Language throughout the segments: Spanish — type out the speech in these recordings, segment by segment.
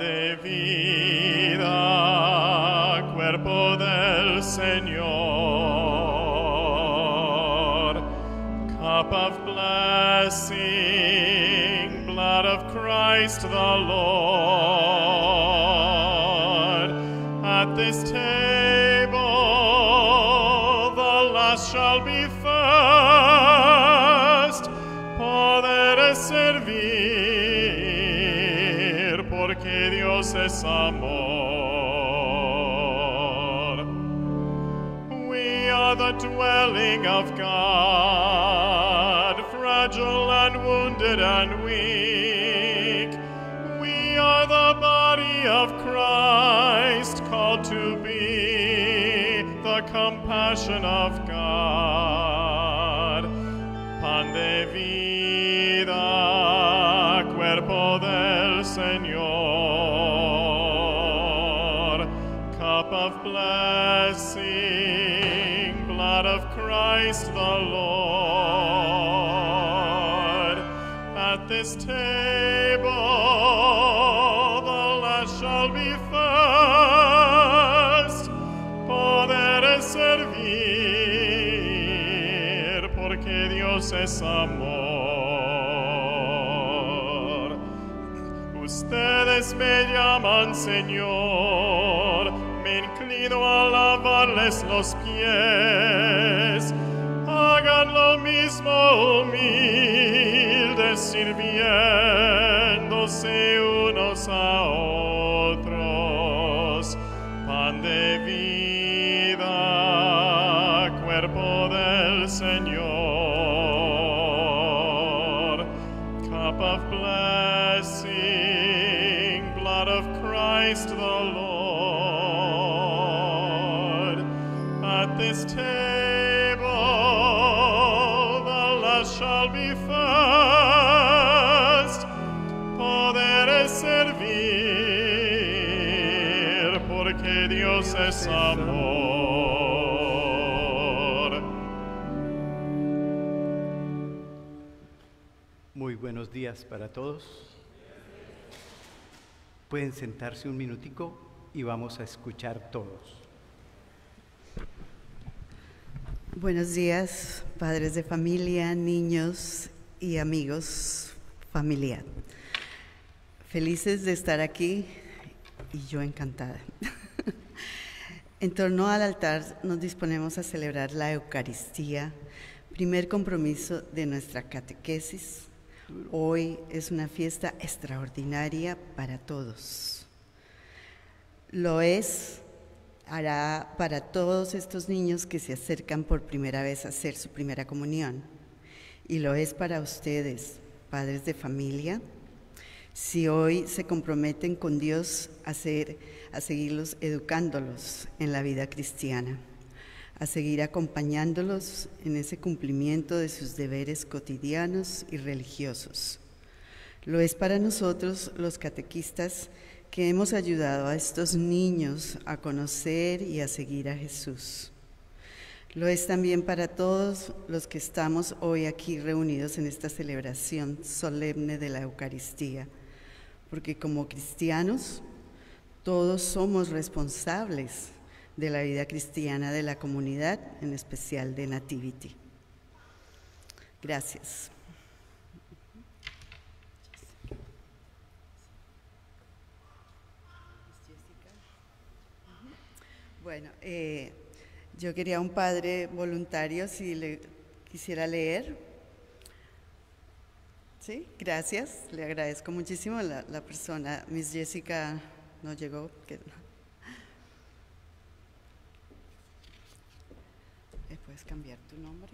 De llaman Señor, me inclino a lavarles los pies. Hagan lo mismo humildes, sirviéndose unos a otros. Días para todos. Pueden sentarse un minutico y vamos a escuchar todos. Buenos días, padres de familia, niños y amigos familiar. Felices de estar aquí y yo encantada. En torno al altar nos disponemos a celebrar la Eucaristía, primer compromiso de nuestra catequesis. Hoy es una fiesta extraordinaria para todos. Lo es hará para todos estos niños que se acercan por primera vez a hacer su primera comunión. Y lo es para ustedes, padres de familia, si hoy se comprometen con Dios a, ser, a seguirlos educándolos en la vida cristiana, a seguir acompañándolos en ese cumplimiento de sus deberes cotidianos y religiosos. Lo es para nosotros, los catequistas, que hemos ayudado a estos niños a conocer y a seguir a Jesús. Lo es también para todos los que estamos hoy aquí reunidos en esta celebración solemne de la Eucaristía, porque como cristianos todos somos responsables de la vida cristiana de la comunidad, en especial de Nativity. Gracias. Bueno, eh, yo quería un padre voluntario, si le quisiera leer. Sí, gracias, le agradezco muchísimo la, la persona. Miss Jessica no llegó. que- Eh, ¿Puedes cambiar tu nombre?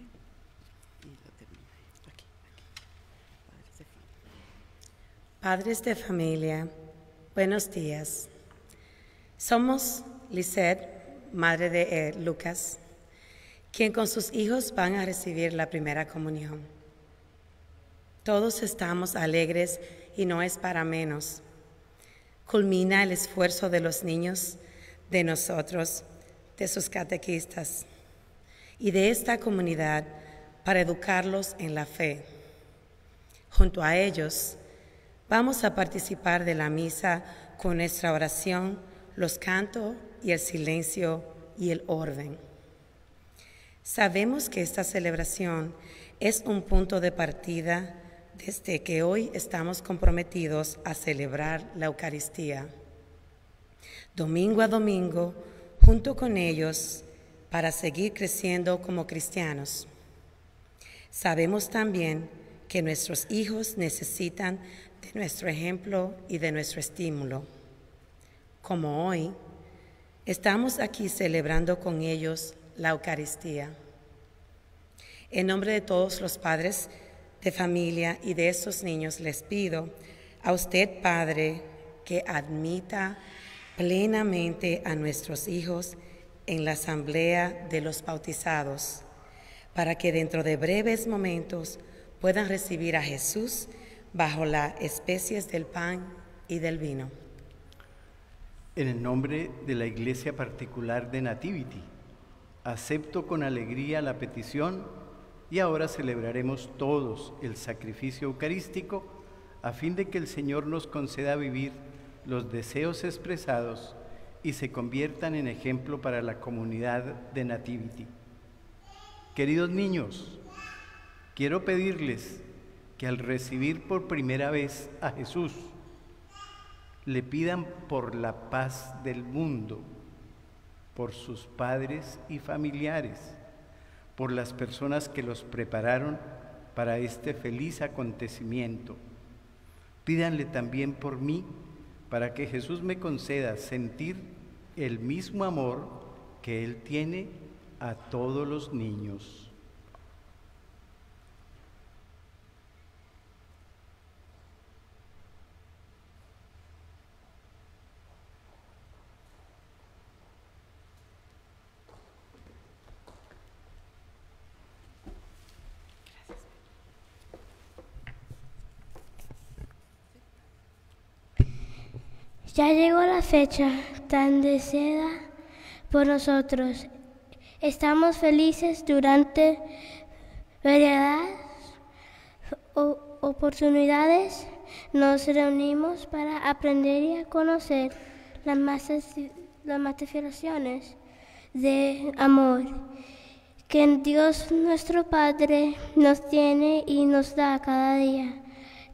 Y lo. Padres de familia, buenos días. Somos Lisette, madre de eh, Lucas, quien con sus hijos van a recibir la primera comunión. Todos estamos alegres y no es para menos. Culmina el esfuerzo de los niños, de nosotros, de sus catequistas y de esta comunidad para educarlos en la fe. Junto a ellos, Vamos a participar de la misa con nuestra oración, los cantos y el silencio y el orden. Sabemos que esta celebración es un punto de partida desde que hoy estamos comprometidos a celebrar la Eucaristía. Domingo a domingo, junto con ellos, para seguir creciendo como cristianos. Sabemos también que nuestros hijos necesitan de nuestro ejemplo y de nuestro estímulo. Como hoy, estamos aquí celebrando con ellos la Eucaristía. En nombre de todos los padres de familia y de estos niños les pido a usted, Padre, que admita plenamente a nuestros hijos en la asamblea de los bautizados, para que dentro de breves momentos puedan recibir a Jesús bajo las especies del pan y del vino. En el nombre de la Iglesia Particular de Nativity, acepto con alegría la petición y ahora celebraremos todos el sacrificio eucarístico a fin de que el Señor nos conceda vivir los deseos expresados y se conviertan en ejemplo para la comunidad de Nativity. Queridos niños, quiero pedirles que al recibir por primera vez a Jesús, le pidan por la paz del mundo, por sus padres y familiares, por las personas que los prepararon para este feliz acontecimiento. Pídanle también por mí, para que Jesús me conceda sentir el mismo amor que Él tiene a todos los niños. Ya llegó la fecha tan deseada por nosotros. Estamos felices durante variedad oportunidades. Nos reunimos para aprender y a conocer las, las manifestaciones de amor que Dios nuestro Padre nos tiene y nos da cada día.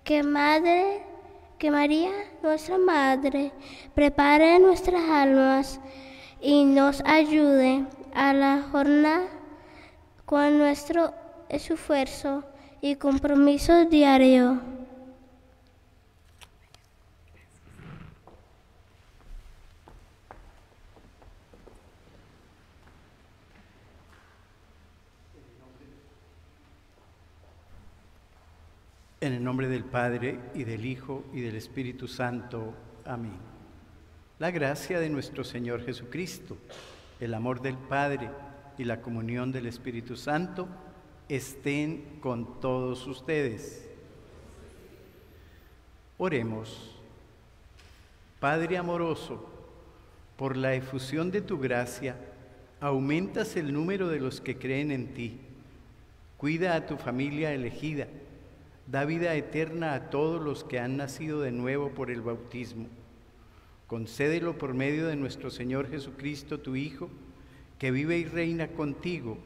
Que Madre que María, nuestra Madre, prepare nuestras almas y nos ayude a la jornada con nuestro esfuerzo y compromiso diario. En el nombre del Padre y del Hijo y del Espíritu Santo. Amén. La gracia de nuestro Señor Jesucristo, el amor del Padre y la comunión del Espíritu Santo estén con todos ustedes. Oremos. Padre amoroso, por la efusión de tu gracia, aumentas el número de los que creen en ti. Cuida a tu familia elegida Da vida eterna a todos los que han nacido de nuevo por el bautismo. Concédelo por medio de nuestro Señor Jesucristo, tu Hijo, que vive y reina contigo,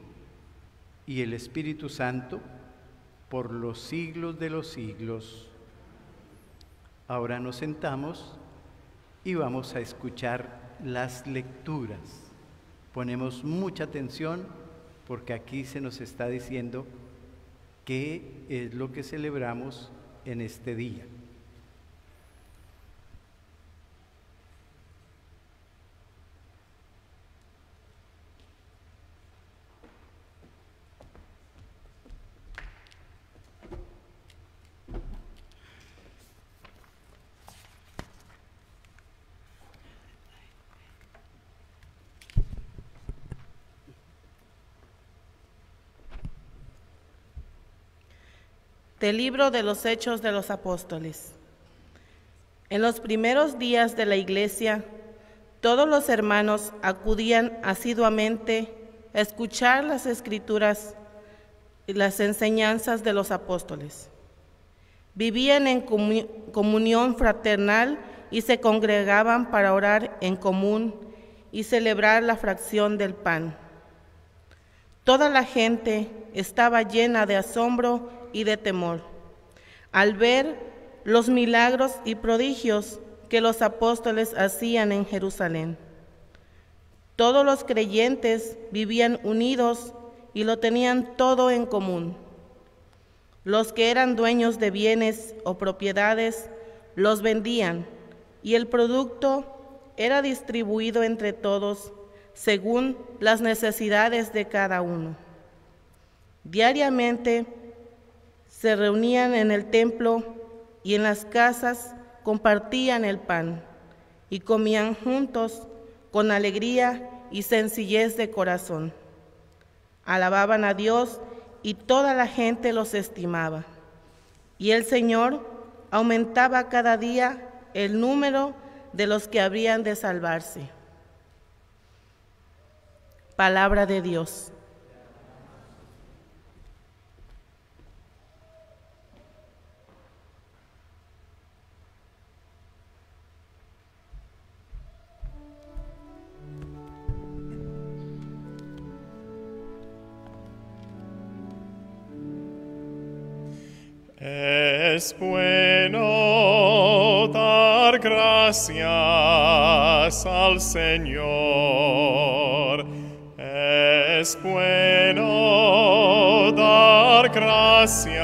y el Espíritu Santo, por los siglos de los siglos. Ahora nos sentamos y vamos a escuchar las lecturas. Ponemos mucha atención porque aquí se nos está diciendo qué es lo que celebramos en este día. Del libro de los Hechos de los Apóstoles. En los primeros días de la iglesia, todos los hermanos acudían asiduamente a escuchar las escrituras y las enseñanzas de los apóstoles. Vivían en comunión fraternal y se congregaban para orar en común y celebrar la fracción del pan. Toda la gente estaba llena de asombro y de temor al ver los milagros y prodigios que los apóstoles hacían en Jerusalén. Todos los creyentes vivían unidos y lo tenían todo en común. Los que eran dueños de bienes o propiedades los vendían y el producto era distribuido entre todos según las necesidades de cada uno. Diariamente se reunían en el templo y en las casas compartían el pan y comían juntos con alegría y sencillez de corazón. Alababan a Dios y toda la gente los estimaba. Y el Señor aumentaba cada día el número de los que habrían de salvarse. Palabra de Dios. Es bueno dar gracias al Señor. Es bueno dar gracias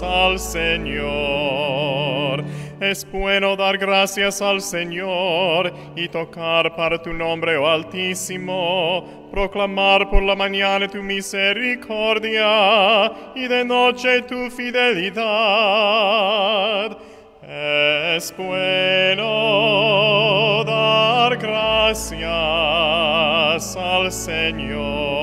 al Señor. Es bueno dar gracias al Señor y tocar para tu nombre, oh Altísimo, proclamar por la mañana tu misericordia y de noche tu fidelidad. Es bueno dar gracias al Señor.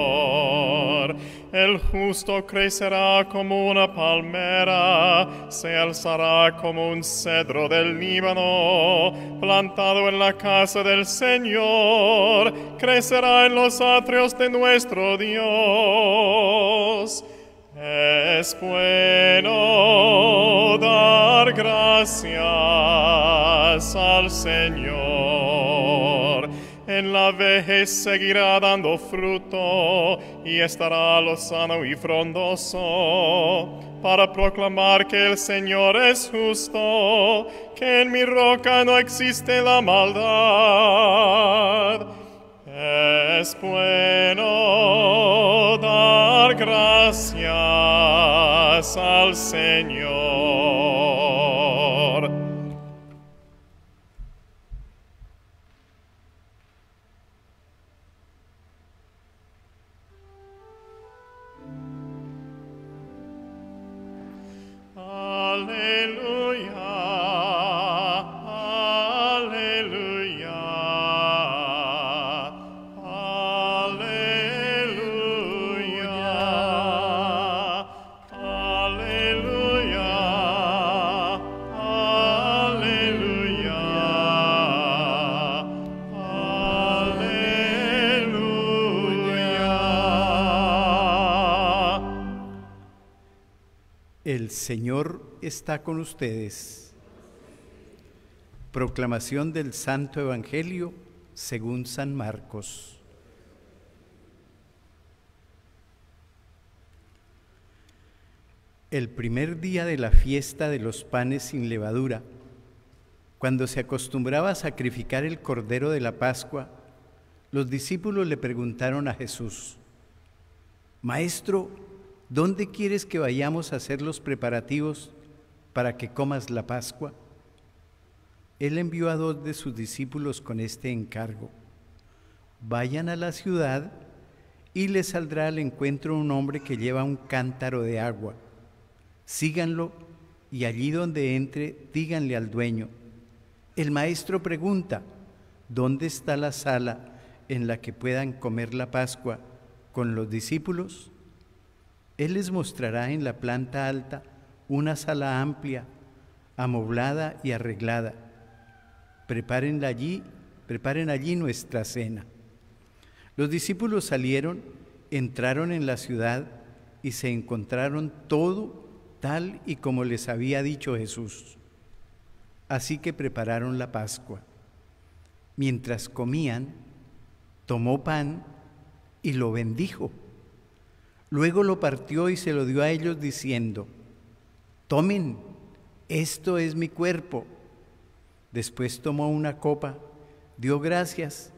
El justo crecerá como una palmera, se alzará como un cedro del Líbano, plantado en la casa del Señor, crecerá en los atrios de nuestro Dios. Es bueno dar gracias al Señor. En la vejez seguirá dando fruto y estará lozano y frondoso para proclamar que el Señor es justo, que en mi roca no existe la maldad. Es bueno dar gracias al Señor. Señor está con ustedes. Proclamación del Santo Evangelio según San Marcos. El primer día de la fiesta de los panes sin levadura, cuando se acostumbraba a sacrificar el cordero de la Pascua, los discípulos le preguntaron a Jesús, Maestro, ¿dónde quieres que vayamos a hacer los preparativos para que comas la Pascua? Él envió a dos de sus discípulos con este encargo. Vayan a la ciudad y les saldrá al encuentro un hombre que lleva un cántaro de agua. Síganlo y allí donde entre, díganle al dueño. El maestro pregunta, ¿dónde está la sala en la que puedan comer la Pascua con los discípulos? Él les mostrará en la planta alta una sala amplia, amoblada y arreglada. Prepárenla allí, preparen allí nuestra cena. Los discípulos salieron, entraron en la ciudad y se encontraron todo tal y como les había dicho Jesús. Así que prepararon la Pascua. Mientras comían, tomó pan y lo bendijo. Luego lo partió y se lo dio a ellos diciendo, tomen, esto es mi cuerpo. Después tomó una copa, dio gracias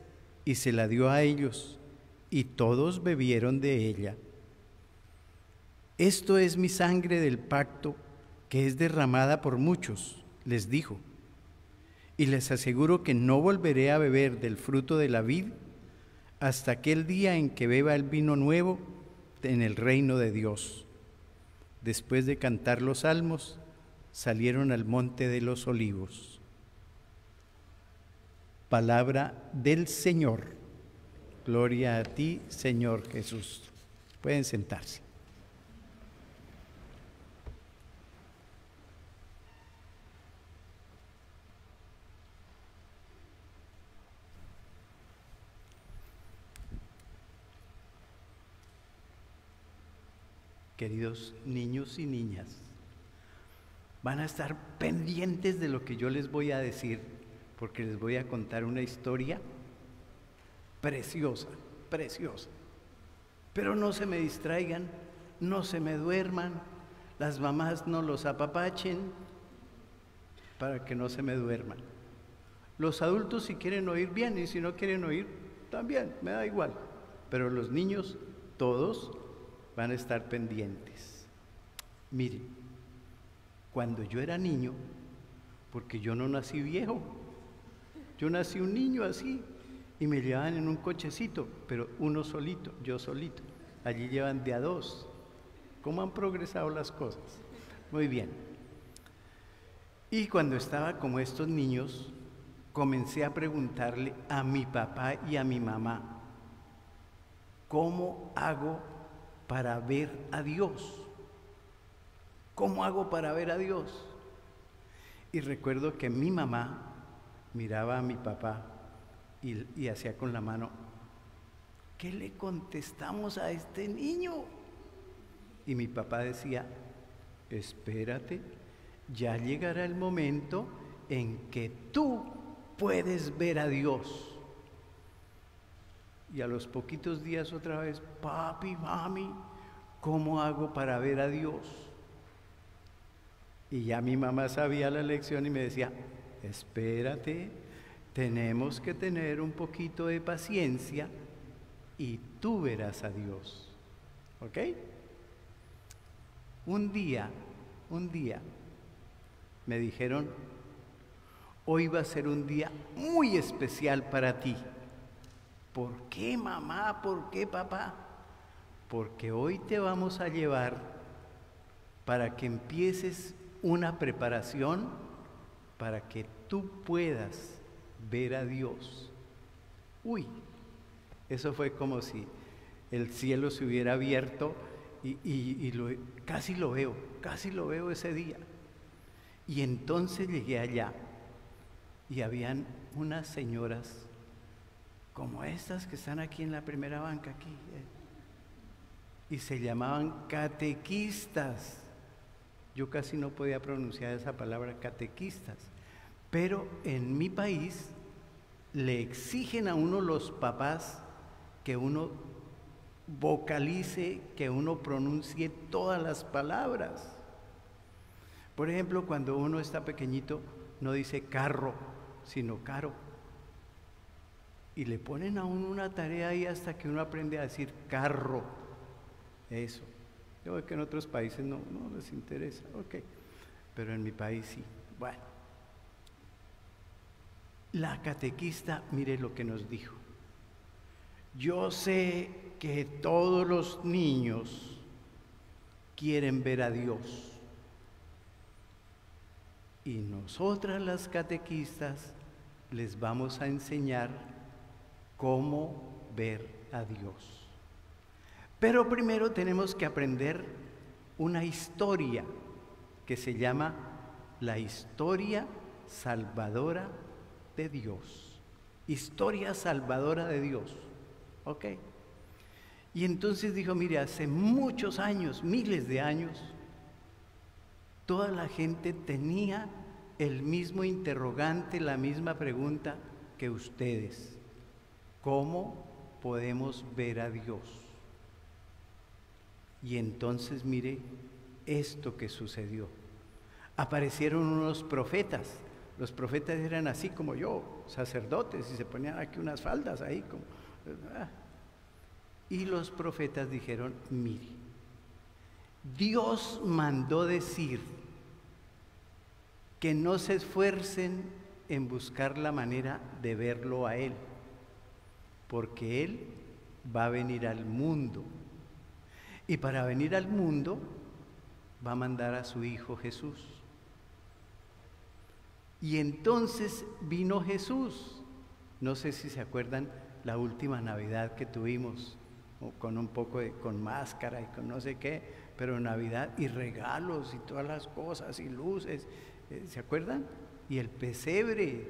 y se la dio a ellos, y todos bebieron de ella. Esto es mi sangre del pacto que es derramada por muchos, les dijo. Y les aseguro que no volveré a beber del fruto de la vid hasta aquel día en que beba el vino nuevo en el reino de Dios. Después de cantar los salmos, salieron al monte de los olivos. Palabra del Señor. Gloria a ti, Señor Jesús. Pueden sentarse. Queridos niños y niñas, van a estar pendientes de lo que yo les voy a decir, porque les voy a contar una historia preciosa, preciosa. Pero no se me distraigan, no se me duerman, las mamás no los apapachen para que no se me duerman. Los adultos si quieren oír bien y si no quieren oír, también, me da igual. Pero los niños, todos, van a estar pendientes. Miren, cuando yo era niño, porque yo no nací viejo, yo nací un niño así y me llevaban en un cochecito, pero uno solito, yo solito. Allí llevan de a dos. ¿Cómo han progresado las cosas? Muy bien. Y cuando estaba como estos niños, comencé a preguntarle a mi papá y a mi mamá, ¿cómo hago para ver a Dios? ¿Cómo hago para ver a Dios? Y recuerdo que mi mamá miraba a mi papá y, hacía con la mano, ¿qué le contestamos a este niño? Y mi papá decía, espérate, ya llegará el momento en que tú puedes ver a Dios. Y a los poquitos días otra vez, papi, mami, ¿cómo hago para ver a Dios? Y ya mi mamá sabía la lección y me decía, espérate, tenemos que tener un poquito de paciencia y tú verás a Dios. ¿Ok? Un día, un día, me dijeron, hoy va a ser un día muy especial para ti. ¿Por qué mamá? ¿Por qué papá? Porque hoy te vamos a llevar para que empieces una preparación para que tú puedas ver a Dios. Uy, eso fue como si el cielo se hubiera abierto y, casi lo veo, casi lo veo ese día. Y entonces llegué allá y habían unas señoras como estas que están aquí en la primera banca, aquí. Eh, y se llamaban catequistas. Yo casi no podía pronunciar esa palabra catequistas. Pero en mi país le exigen a uno los papás que uno vocalice, que uno pronuncie todas las palabras. Por ejemplo, cuando uno está pequeñito, no dice carro, sino caro. Y le ponen a uno una tarea ahí hasta que uno aprende a decir carro. Eso. Yo veo que en otros países no, no les interesa. Ok. Pero en mi país sí. Bueno. La catequista, mire lo que nos dijo. Yo sé que todos los niños quieren ver a Dios. Y nosotras las catequistas les vamos a enseñar cómo ver a Dios. Pero primero tenemos que aprender una historia que se llama la historia salvadora de Dios. Historia salvadora de Dios. ¿Ok? Y entonces dijo, mire, hace muchos años, miles de años, toda la gente tenía el mismo interrogante, la misma pregunta que ustedes. ¿Cómo podemos ver a Dios? Y entonces mire esto que sucedió. Aparecieron unos profetas. Los profetas eran así como yo, sacerdotes, y se ponían aquí unas faldas ahí como... Y los profetas dijeron, mire, Dios mandó decir que no se esfuercen en buscar la manera de verlo a Él, porque Él va a venir al mundo. Y para venir al mundo va a mandar a su Hijo Jesús. Y entonces vino Jesús. No sé si se acuerdan la última Navidad que tuvimos, con un poco de, con máscara y con no sé qué, pero Navidad y regalos y todas las cosas y luces, eh, ¿se acuerdan? Y el pesebre,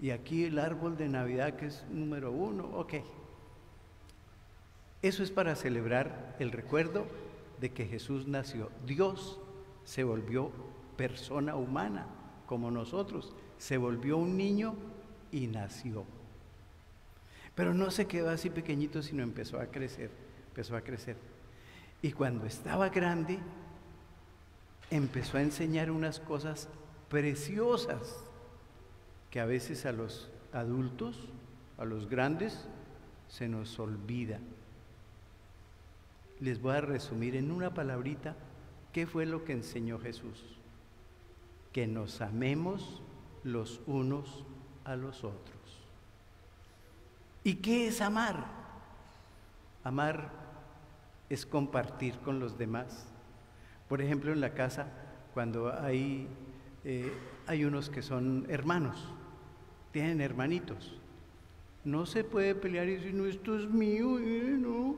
y aquí el árbol de Navidad que es número uno, ok. Eso es para celebrar el recuerdo de que Jesús nació. Dios se volvió persona humana como nosotros, se volvió un niño y nació. Pero no se quedó así pequeñito, sino empezó a crecer, empezó a crecer. Y cuando estaba grande, empezó a enseñar unas cosas preciosas que a veces a los adultos, a los grandes, se nos olvida. Les voy a resumir en una palabrita qué fue lo que enseñó Jesús. Que nos amemos los unos a los otros. ¿Y qué es amar? Amar es compartir con los demás. Por ejemplo, en la casa, cuando hay, eh, hay unos que son hermanos, tienen hermanitos, no se puede pelear y decir, no, esto es mío, eh, no.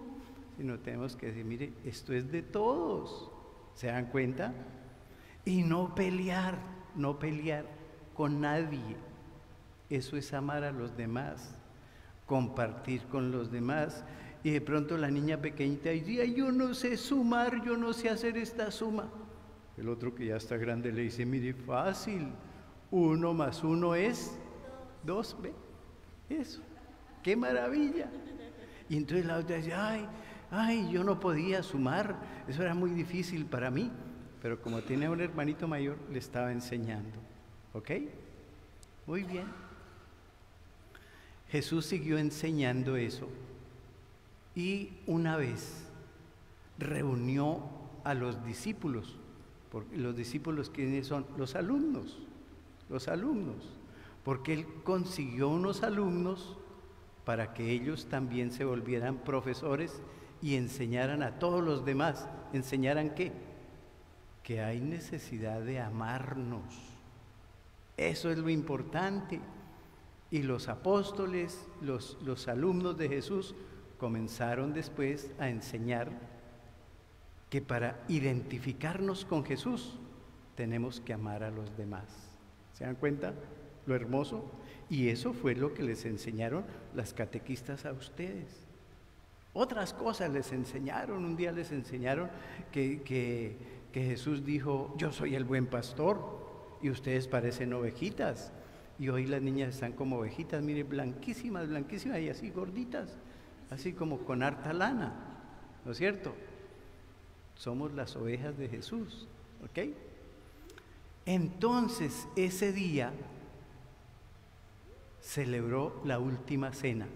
Sino tenemos que decir, mire, esto es de todos. ¿Se dan cuenta? Y no pelear, no pelear con nadie. Eso es amar a los demás compartir con los demás. Y de pronto la niña pequeñita decía, yo no sé sumar, yo no sé hacer esta suma. El otro que ya está grande le dice, mire, fácil, uno más uno es dos, ¿ve? Eso, qué maravilla. Y entonces la otra dice, ay, ay, yo no podía sumar, eso era muy difícil para mí. Pero como tiene un hermanito mayor, le estaba enseñando. ¿Ok? Muy bien. Jesús siguió enseñando eso y una vez reunió a los discípulos, porque los discípulos quiénes son los alumnos, los alumnos, porque él consiguió unos alumnos para que ellos también se volvieran profesores y enseñaran a todos los demás, enseñaran qué? Que hay necesidad de amarnos. Eso es lo importante. Y los apóstoles, los, los alumnos de Jesús, comenzaron después a enseñar que para identificarnos con Jesús tenemos que amar a los demás. ¿Se dan cuenta lo hermoso? Y eso fue lo que les enseñaron las catequistas a ustedes. Otras cosas les enseñaron, un día les enseñaron que, que, Jesús dijo, yo soy el buen pastor y ustedes parecen ovejitas. Y hoy las niñas están como ovejitas, mire, blanquísimas, blanquísimas y así gorditas, así como con harta lana, ¿no es cierto? Somos las ovejas de Jesús, ¿ok? Entonces, ese día celebró la última cena,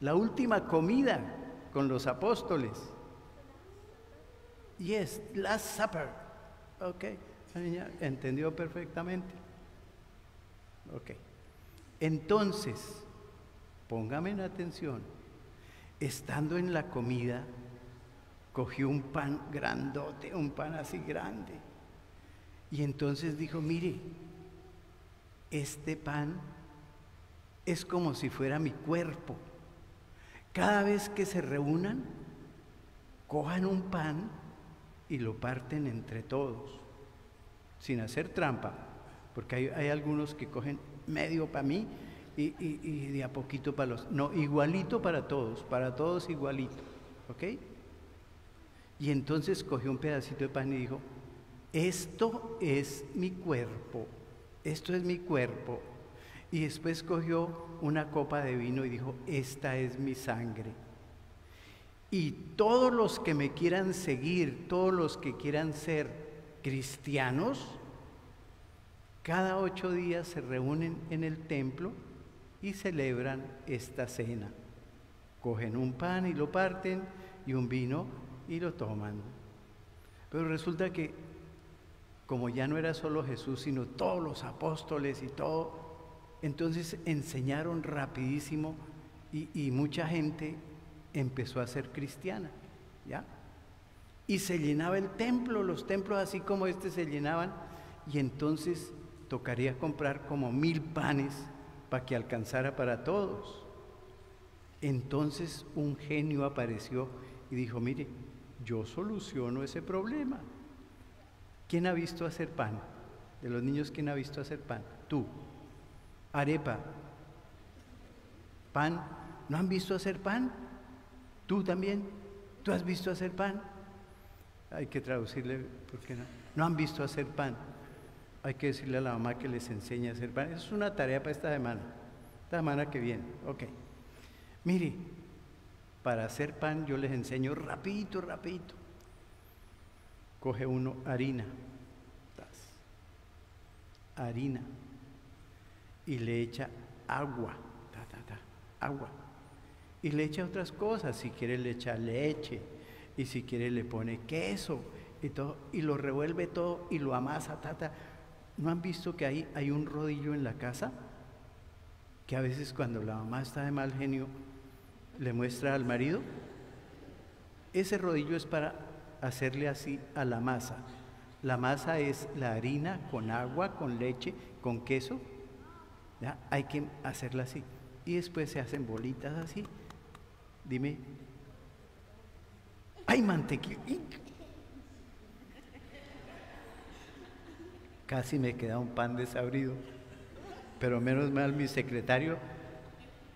la última comida con los apóstoles. Yes, Last Supper. Ok, la niña entendió perfectamente. Ok. Entonces, póngame en atención, estando en la comida, cogió un pan grandote, un pan así grande. Y entonces dijo, mire, este pan es como si fuera mi cuerpo. Cada vez que se reúnan, cojan un pan y lo parten entre todos, sin hacer trampa, porque hay, algunos que cogen medio para mí y, de a poquito para los... No, igualito para todos, para todos igualito, ¿ok? Y entonces cogió un pedacito de pan y dijo, esto es mi cuerpo esto es mi cuerpo. Y después cogió una copa de vino y dijo, esta es mi sangre. Y todos los que me quieran seguir, todos los que quieran ser cristianos, cada ocho días se reúnen en el templo y celebran esta cena. Cogen un pan y lo parten y un vino y lo toman. Pero resulta que como ya no era solo Jesús, sino todos los apóstoles y todo, entonces enseñaron rapidísimo y, mucha gente empezó a ser cristiana, ¿ya? Y se llenaba el templo, los templos así como este se llenaban, y entonces tocaría comprar como mil panes para que alcanzara para todos. Entonces un genio apareció y dijo, mire, yo soluciono ese problema. ¿Quién ha visto hacer pan? De los niños, ¿quién ha visto hacer pan? Tú. Arepa. Pan. ¿No han visto hacer pan? Tú también. ¿Tú has visto hacer pan? Hay que traducirle, ¿por qué no? No han visto hacer pan. Hay que decirle a la mamá que les enseñe a hacer pan. Es una tarea para esta semana. Esta semana que viene. Ok. Mire, para hacer pan yo les enseño rapidito, rapidito coge uno harina, harina, y le echa agua, agua, y le echa otras cosas, si quiere le echa leche, y si quiere le pone queso, y todo, y lo revuelve todo y lo amasa, tata. ¿No han visto que ahí hay un rodillo en la casa? Que a veces cuando la mamá está de mal genio le muestra al marido. Ese rodillo es para hacerle así a la masa. La masa es la harina con agua, con leche, con queso. Hay que hacerla así. Y después se hacen bolitas así. Dime. ¡Ay, mantequilla! Casi me queda un pan desabrido. Pero menos mal mi secretario,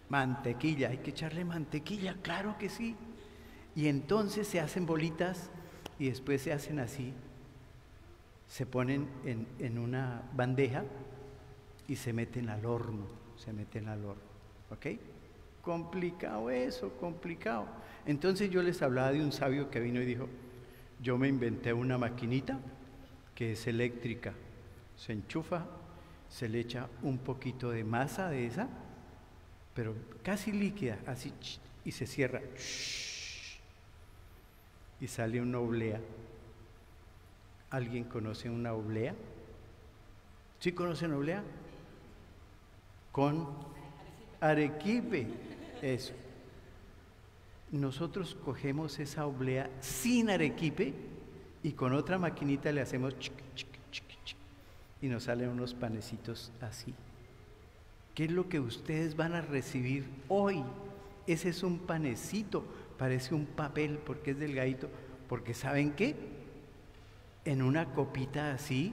mantequilla, hay que echarle mantequilla, claro que sí. Y entonces se hacen bolitas y después se hacen así, se ponen en, una bandeja y se meten al horno, se meten al horno, ¿ok? Complicado eso, complicado. Entonces yo les hablaba de un sabio que vino y dijo, yo me inventé una maquinita que es eléctrica, se enchufa, se le echa un poquito de masa de esa, pero casi líquida, así, y se cierra y sale una oblea. ¿Alguien conoce una oblea? ¿Sí conocen oblea? Con arequipe, eso. Nosotros cogemos esa oblea sin arequipe y con otra maquinita le hacemos y nos salen unos panecitos así. ¿Qué es lo que ustedes van a recibir hoy? Ese es un panecito parece un papel porque es delgadito, porque ¿saben qué? En una copita así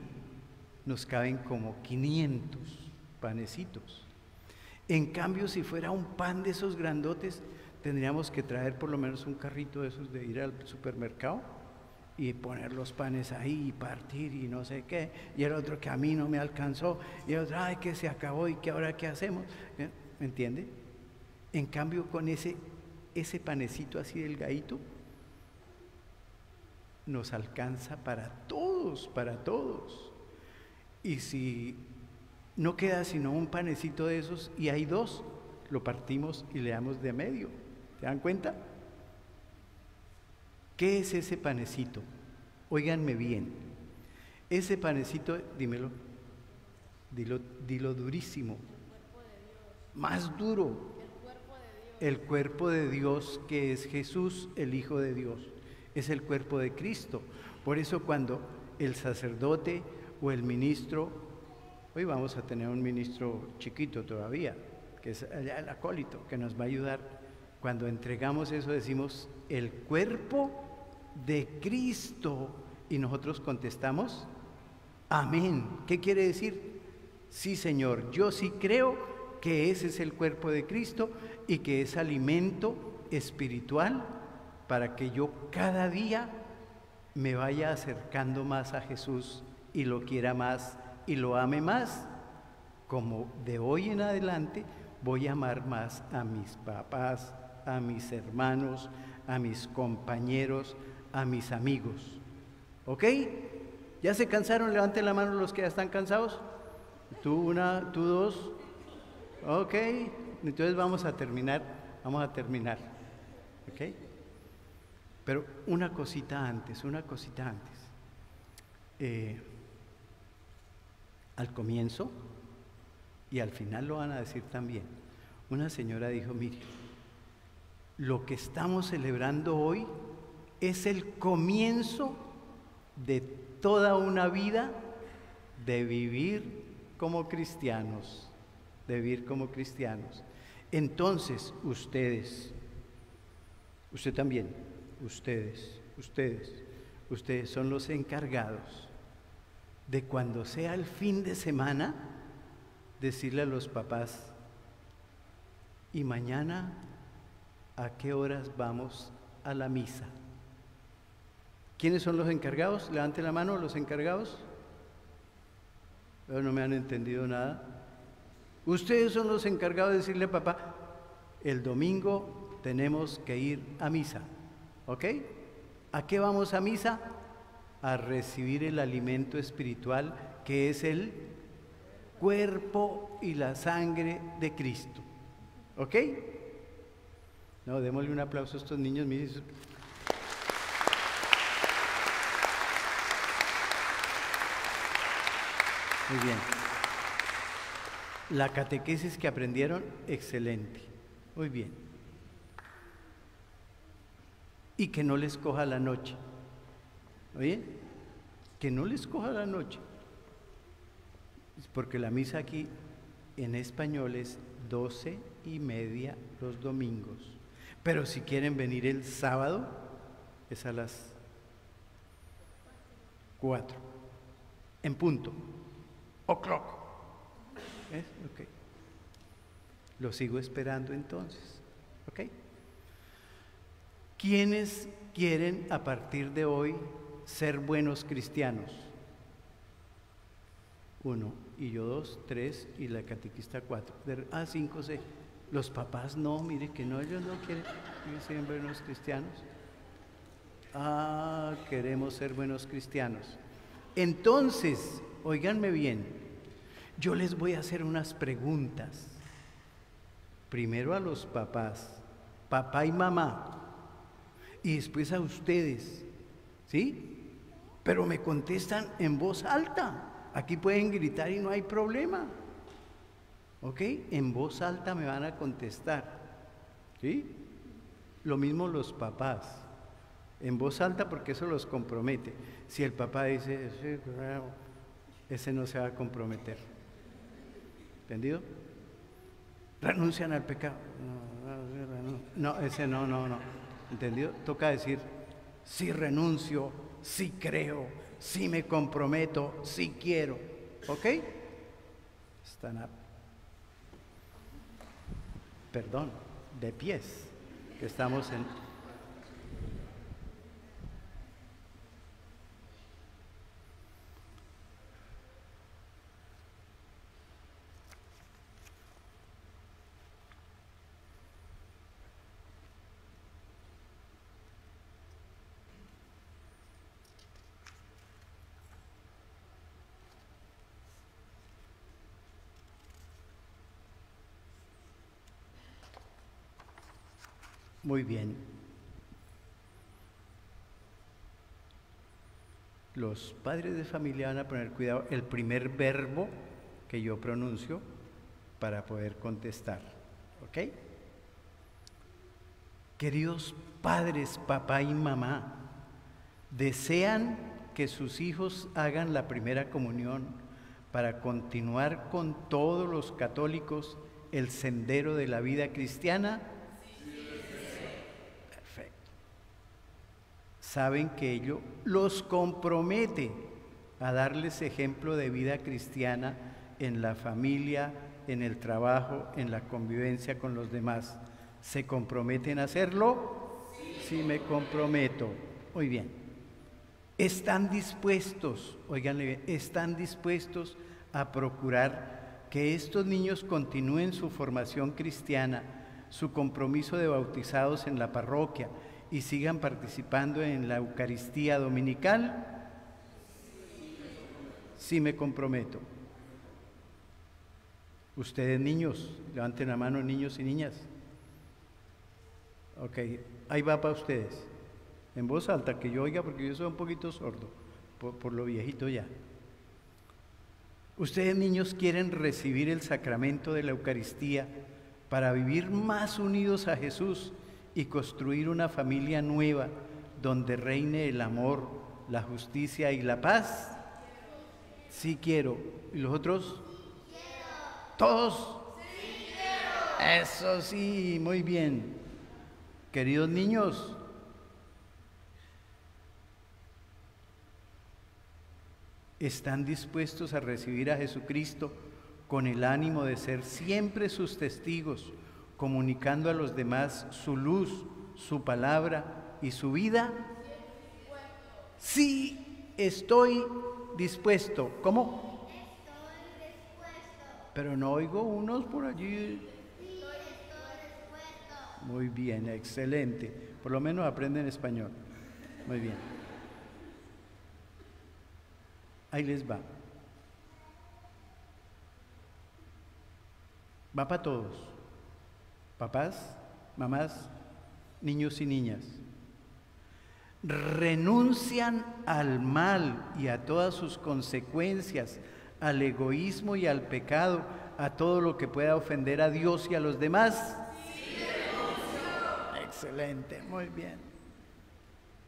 nos caben como 500 panecitos. En cambio, si fuera un pan de esos grandotes, tendríamos que traer por lo menos un carrito de esos de ir al supermercado y poner los panes ahí y partir y no sé qué. Y el otro que a mí no me alcanzó. Y el otro, ay, que se acabó y que ahora qué hacemos. ¿Me entiende? En cambio, con ese ese panecito así delgadito nos alcanza para todos, para todos. Y si no queda sino un panecito de esos y hay dos, lo partimos y le damos de medio. ¿Se dan cuenta? ¿Qué es ese panecito? Óiganme bien. Ese panecito, dímelo, dilo, dilo durísimo. Más duro, el cuerpo de Dios que es Jesús, el Hijo de Dios. Es el cuerpo de Cristo. Por eso cuando el sacerdote o el ministro, hoy vamos a tener un ministro chiquito todavía, que es el acólito, que nos va a ayudar. Cuando entregamos eso decimos, el cuerpo de Cristo. Y nosotros contestamos, amén. ¿Qué quiere decir? Sí, Señor, yo sí creo que ese es el cuerpo de Cristo y que es alimento espiritual para que yo cada día me vaya acercando más a Jesús y lo quiera más y lo ame más como de hoy en adelante voy a amar más a mis papás, a mis hermanos, a mis compañeros, a mis amigos. ¿Ok? ¿Ya se cansaron? Levanten la mano los que ya están cansados. Tú una, tú dos. Ok. Entonces vamos a terminar. Vamos a terminar. ¿Ok? Pero una cosita antes, una cosita antes. Eh, al comienzo, y al final lo van a decir también, una señora dijo, mire, lo que estamos celebrando hoy es el comienzo de toda una vida de vivir como cristianos, de vivir como cristianos. Entonces, ustedes, usted también, ustedes, ustedes, ustedes son los encargados de cuando sea el fin de semana, decirle a los papás, ¿y mañana a qué horas vamos a la misa? ¿Quiénes son los encargados? Levante la mano, los encargados. No me han entendido nada. Ustedes son los encargados de decirle, papá, el domingo tenemos que ir a misa. ¿Ok? ¿A qué vamos a misa? A recibir el alimento espiritual que es el cuerpo y la sangre de Cristo. ¿Ok? No, démosle un aplauso a estos niños. Muy bien. La catequesis que aprendieron, excelente. Muy bien. Y que no les coja la noche. ¿Oye? Que no les coja la noche. Porque la misa aquí en español es doce y media los domingos. Pero si quieren venir el sábado, es a las cuatro. En punto o'clock. ¿Eh? Okay. Lo sigo esperando entonces. ¿Ok? ¿Quiénes quieren a partir de hoy ser buenos cristianos? Uno, y yo dos, tres, y la catequista cuatro. ah, cinco, seis. Los papás no, mire que no, ellos no quieren ser buenos cristianos. Ah, queremos ser buenos cristianos. Entonces, Óiganme bien, yo les voy a hacer unas preguntas. Primero a los papás, papá y mamá, y después a ustedes, ¿sí? Pero me contestan en voz alta. Aquí pueden gritar y no hay problema. ¿Ok? En voz alta me van a contestar. ¿Sí? Lo mismo los papás. En voz alta porque eso los compromete. Si el papá dice, sí, ese no se va a comprometer. ¿Entendido? Renuncian al pecado. No, ese no, no, no. ¿Entendido? Toca decir, sí renuncio, sí creo, sí me comprometo, sí quiero. ¿Ok? Están a, perdón, de pies, que estamos en Muy bien. Los padres de familia van a poner cuidado el primer verbo que yo pronuncio para poder contestar. ¿Ok? Queridos padres, papá y mamá, ¿desean que sus hijos hagan la primera comunión para continuar con todos los católicos el sendero de la vida cristiana? Saben que ello los compromete a darles ejemplo de vida cristiana en la familia, en el trabajo, en la convivencia con los demás. ¿Se comprometen a hacerlo? Sí, me comprometo. Muy bien. Están dispuestos, oiganle bien, están dispuestos a procurar que estos niños continúen su formación cristiana, su compromiso de bautizados en la parroquia y sigan participando en la Eucaristía Dominical? Sí me comprometo. Ustedes niños, levanten la mano niños y niñas. Ok, ahí va para ustedes. En voz alta, que yo oiga porque yo soy un poquito sordo por, por lo viejito ya. Ustedes niños quieren recibir el sacramento de la Eucaristía para vivir más unidos a Jesús y construir una familia nueva donde reine el amor, la justicia y la paz. Sí quiero. ¿Y los otros? ¿Todos? Eso sí, muy bien. Queridos niños, ¿están dispuestos a recibir a Jesucristo con el ánimo de ser siempre sus testigos, comunicando a los demás su luz, su palabra y su vida? Sí, estoy dispuesto. ¿Cómo? Estoy dispuesto. Pero no oigo unos por allí. Sí, estoy. Muy bien, excelente. Por lo menos aprenden español. Muy bien. Ahí les va. Va para todos. Papás, mamás, niños y niñas. Renuncian al mal y a todas sus consecuencias, al egoísmo y al pecado, a todo lo que pueda ofender a Dios y a los demás. Excelente, muy bien.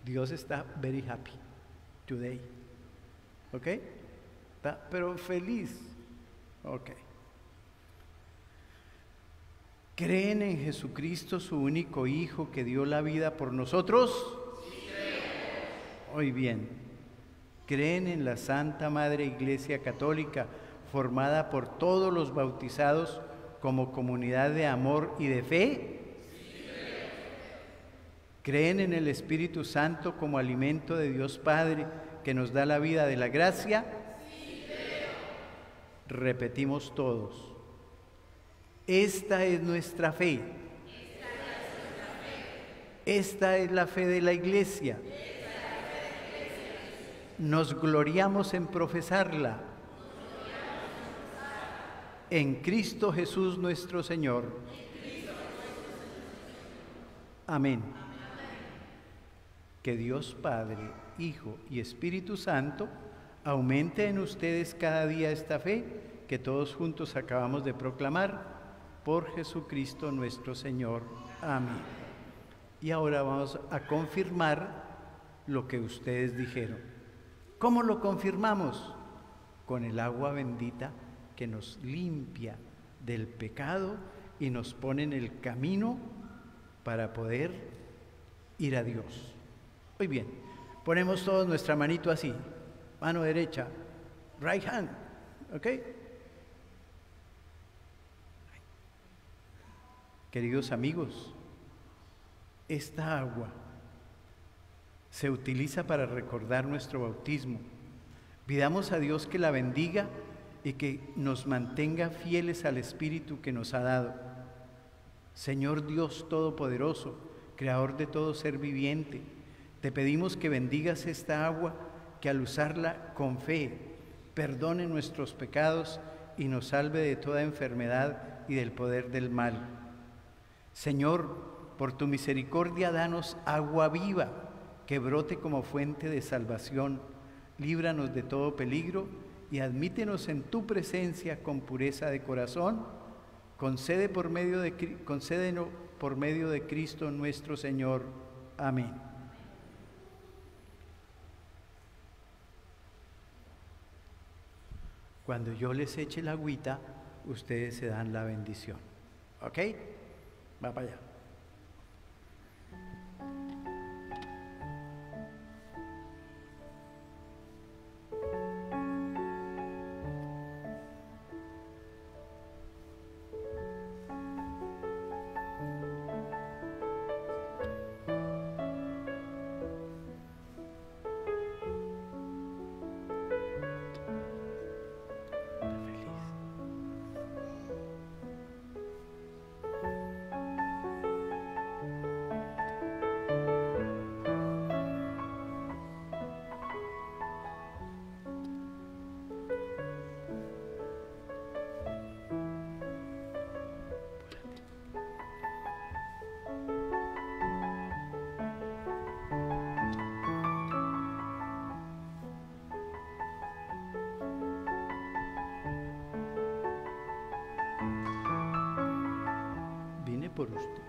Dios está very happy today. ¿Ok? Está, pero feliz. Ok. ¿Creen en Jesucristo, su único Hijo, que dio la vida por nosotros? Muy bien. ¿Creen en la Santa Madre Iglesia Católica, formada por todos los bautizados como comunidad de amor y de fe? ¿Creen en el Espíritu Santo como alimento de Dios Padre que nos da la vida de la gracia? Repetimos todos. Esta es nuestra fe. Esta es la fe de la iglesia. Nos gloriamos en profesarla. En Cristo Jesús nuestro Señor. Amén. Que Dios Padre, Hijo y Espíritu Santo aumente en ustedes cada día esta fe que todos juntos acabamos de proclamar por Jesucristo nuestro Señor. Amén. Y ahora vamos a confirmar lo que ustedes dijeron. ¿Cómo lo confirmamos? Con el agua bendita que nos limpia del pecado y nos pone en el camino para poder ir a Dios. Muy bien, ponemos todos nuestra manito así, mano derecha, right hand, ¿ok? Queridos amigos, esta agua se utiliza para recordar nuestro bautismo. Pidamos a Dios que la bendiga y que nos mantenga fieles al Espíritu que nos ha dado. Señor Dios Todopoderoso, Creador de todo ser viviente, te pedimos que bendigas esta agua, que al usarla con fe perdone nuestros pecados y nos salve de toda enfermedad y del poder del mal. Señor, por tu misericordia, danos agua viva que brote como fuente de salvación. Líbranos de todo peligro y admítenos en tu presencia con pureza de corazón. Concede por medio de, concédenos por medio de Cristo nuestro Señor. Amén. Cuando yo les eche la agüita, ustedes se dan la bendición. ¿Ok? Va para allá. Por usted.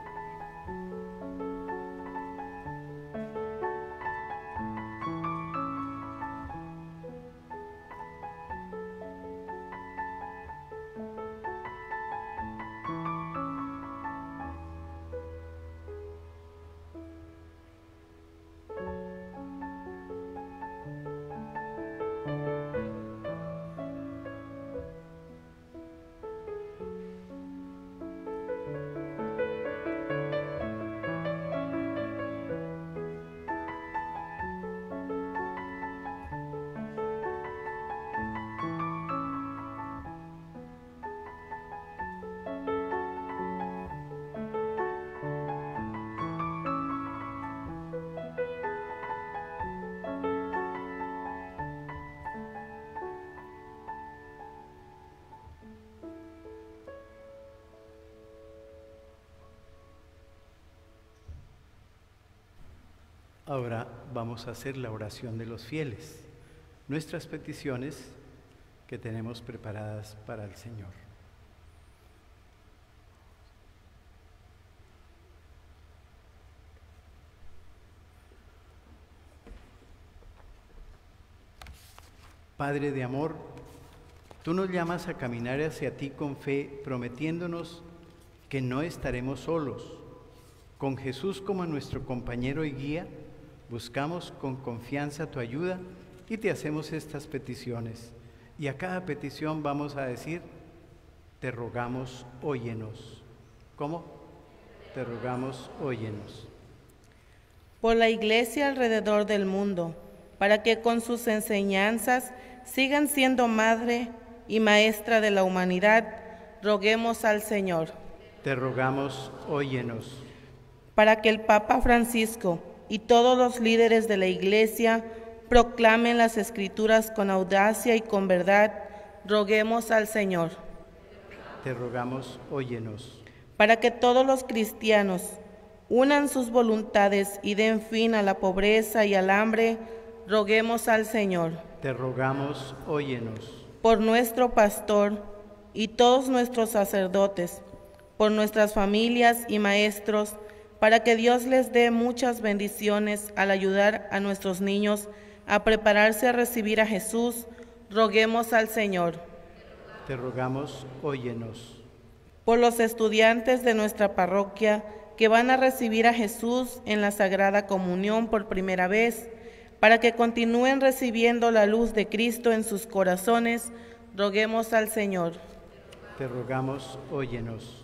Ahora vamos a hacer la oración de los fieles, nuestras peticiones que tenemos preparadas para el Señor. Padre de amor, tú nos llamas a caminar hacia ti con fe, prometiéndonos que no estaremos solos. Con Jesús como nuestro compañero y guía, buscamos con confianza tu ayuda y te hacemos estas peticiones. Y a cada petición vamos a decir, te rogamos, óyenos. ¿Cómo? Te rogamos, óyenos. Por la iglesia alrededor del mundo, para que con sus enseñanzas sigan siendo madre y maestra de la humanidad, roguemos al Señor. Te rogamos, óyenos. Para que el Papa Francisco y todos los líderes de la iglesia proclamen las escrituras con audacia y con verdad, roguemos al Señor. Te rogamos, óyenos. Para que todos los cristianos unan sus voluntades y den fin a la pobreza y al hambre, roguemos al Señor. Te rogamos, óyenos. Por nuestro pastor y todos nuestros sacerdotes, por nuestras familias y maestros, para que Dios les dé muchas bendiciones al ayudar a nuestros niños a prepararse a recibir a Jesús, roguemos al Señor. Te rogamos, óyenos. Por los estudiantes de nuestra parroquia que van a recibir a Jesús en la Sagrada Comunión por primera vez, para que continúen recibiendo la luz de Cristo en sus corazones, roguemos al Señor. Te rogamos, óyenos.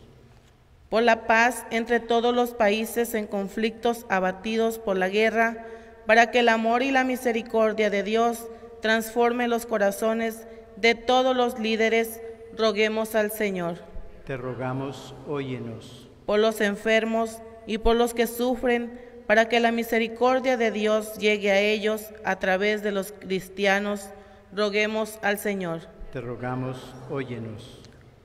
Por la paz entre todos los países en conflictos abatidos por la guerra, para que el amor y la misericordia de Dios transforme los corazones de todos los líderes, roguemos al Señor. Te rogamos, óyenos. Por los enfermos y por los que sufren, para que la misericordia de Dios llegue a ellos a través de los cristianos, roguemos al Señor. Te rogamos, óyenos.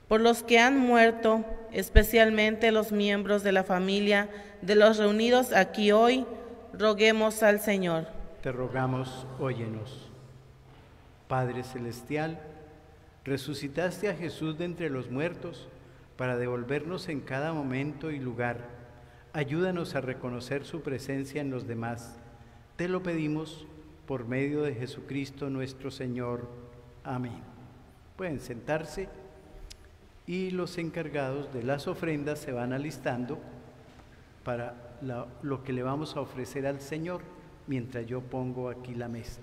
Por los que han muerto, especialmente los miembros de la familia de los reunidos aquí hoy, roguemos al Señor. Te rogamos, óyenos. Padre Celestial, resucitaste a Jesús de entre los muertos para devolvernos en cada momento y lugar. Ayúdanos a reconocer su presencia en los demás. Te lo pedimos por medio de Jesucristo nuestro Señor. Amén. Pueden sentarse y los encargados de las ofrendas se van alistando para lo que le vamos a ofrecer al Señor mientras yo pongo aquí la mesa.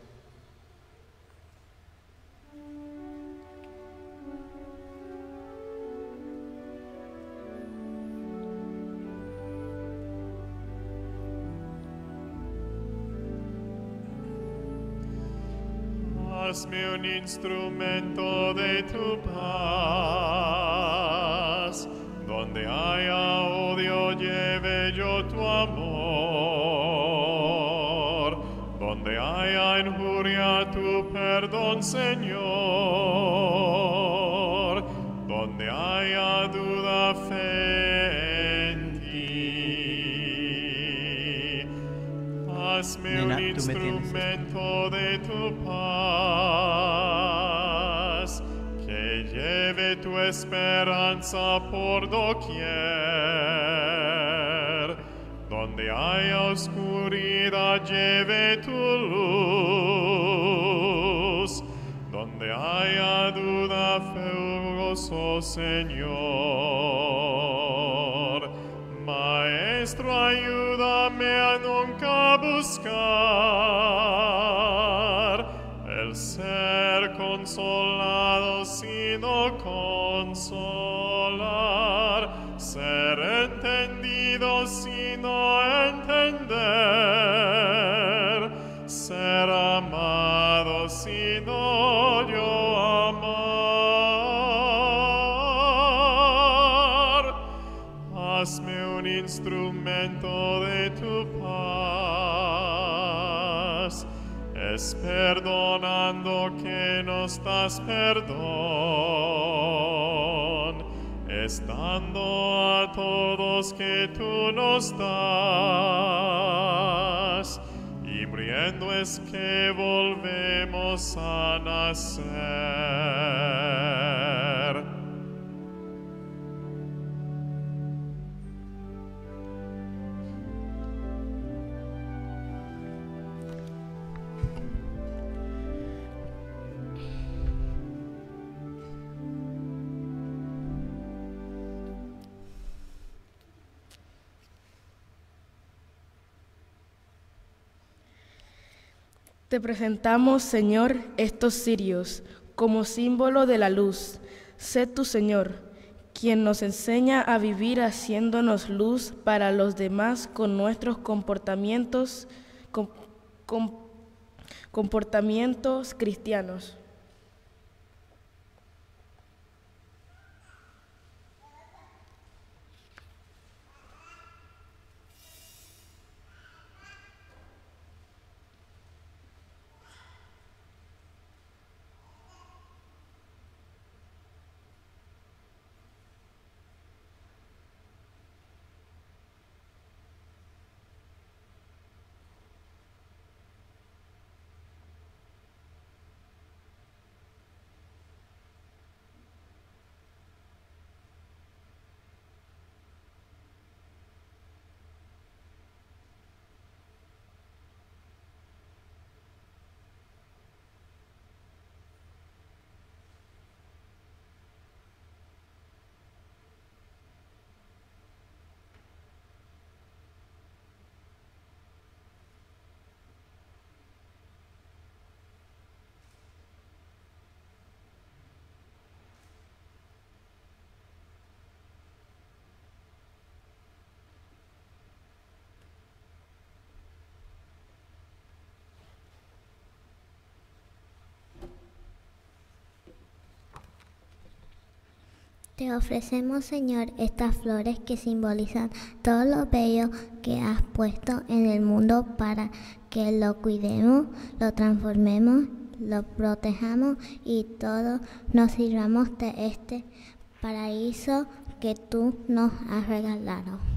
Hazme un instrumento de tu paz, donde haya odio lleve yo tu amor, donde haya injuria tu perdón, Señor, donde haya duda fe en ti. Hazme Nena, un instrumento esperanza por doquier. Donde haya oscuridad, lleve tu luz. Donde haya duda, fe, Señor. Maestro, ayúdame a nunca buscar el ser consolado, das perdón. Es dando a todos que tú nos das. Y muriendo es que volvemos a nacer. Te presentamos, Señor, estos cirios como símbolo de la luz. Sé tu Señor, quien nos enseña a vivir haciéndonos luz para los demás con nuestros comportamientos, com- com- comportamientos cristianos. Te ofrecemos, Señor, estas flores que simbolizan todo lo bello que has puesto en el mundo para que lo cuidemos, lo transformemos, lo protejamos y todos nos sirvamos de este paraíso que tú nos has regalado.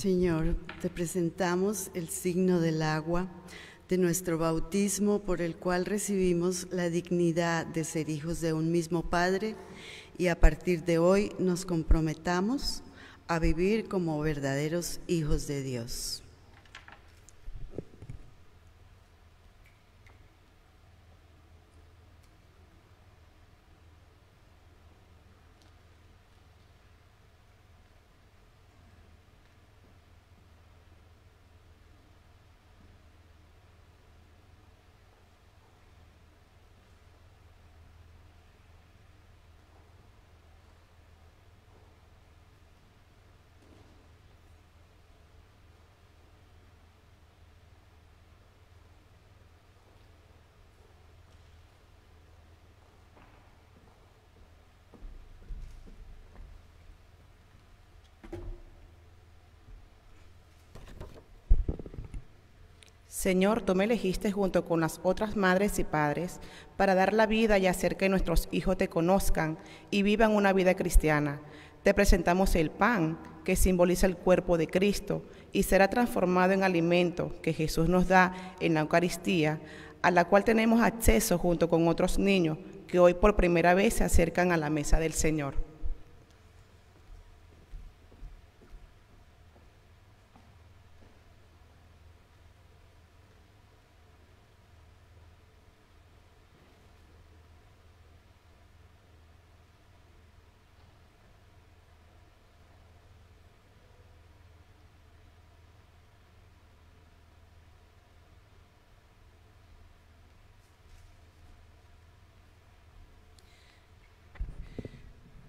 Señor, te presentamos el signo del agua de nuestro bautismo por el cual recibimos la dignidad de ser hijos de un mismo Padre y a partir de hoy nos comprometamos a vivir como verdaderos hijos de Dios. Señor, tú me elegiste junto con las otras madres y padres para dar la vida y hacer que nuestros hijos te conozcan y vivan una vida cristiana. Te presentamos el pan, que simboliza el cuerpo de Cristo y será transformado en alimento que Jesús nos da en la Eucaristía, a la cual tenemos acceso junto con otros niños que hoy por primera vez se acercan a la mesa del Señor.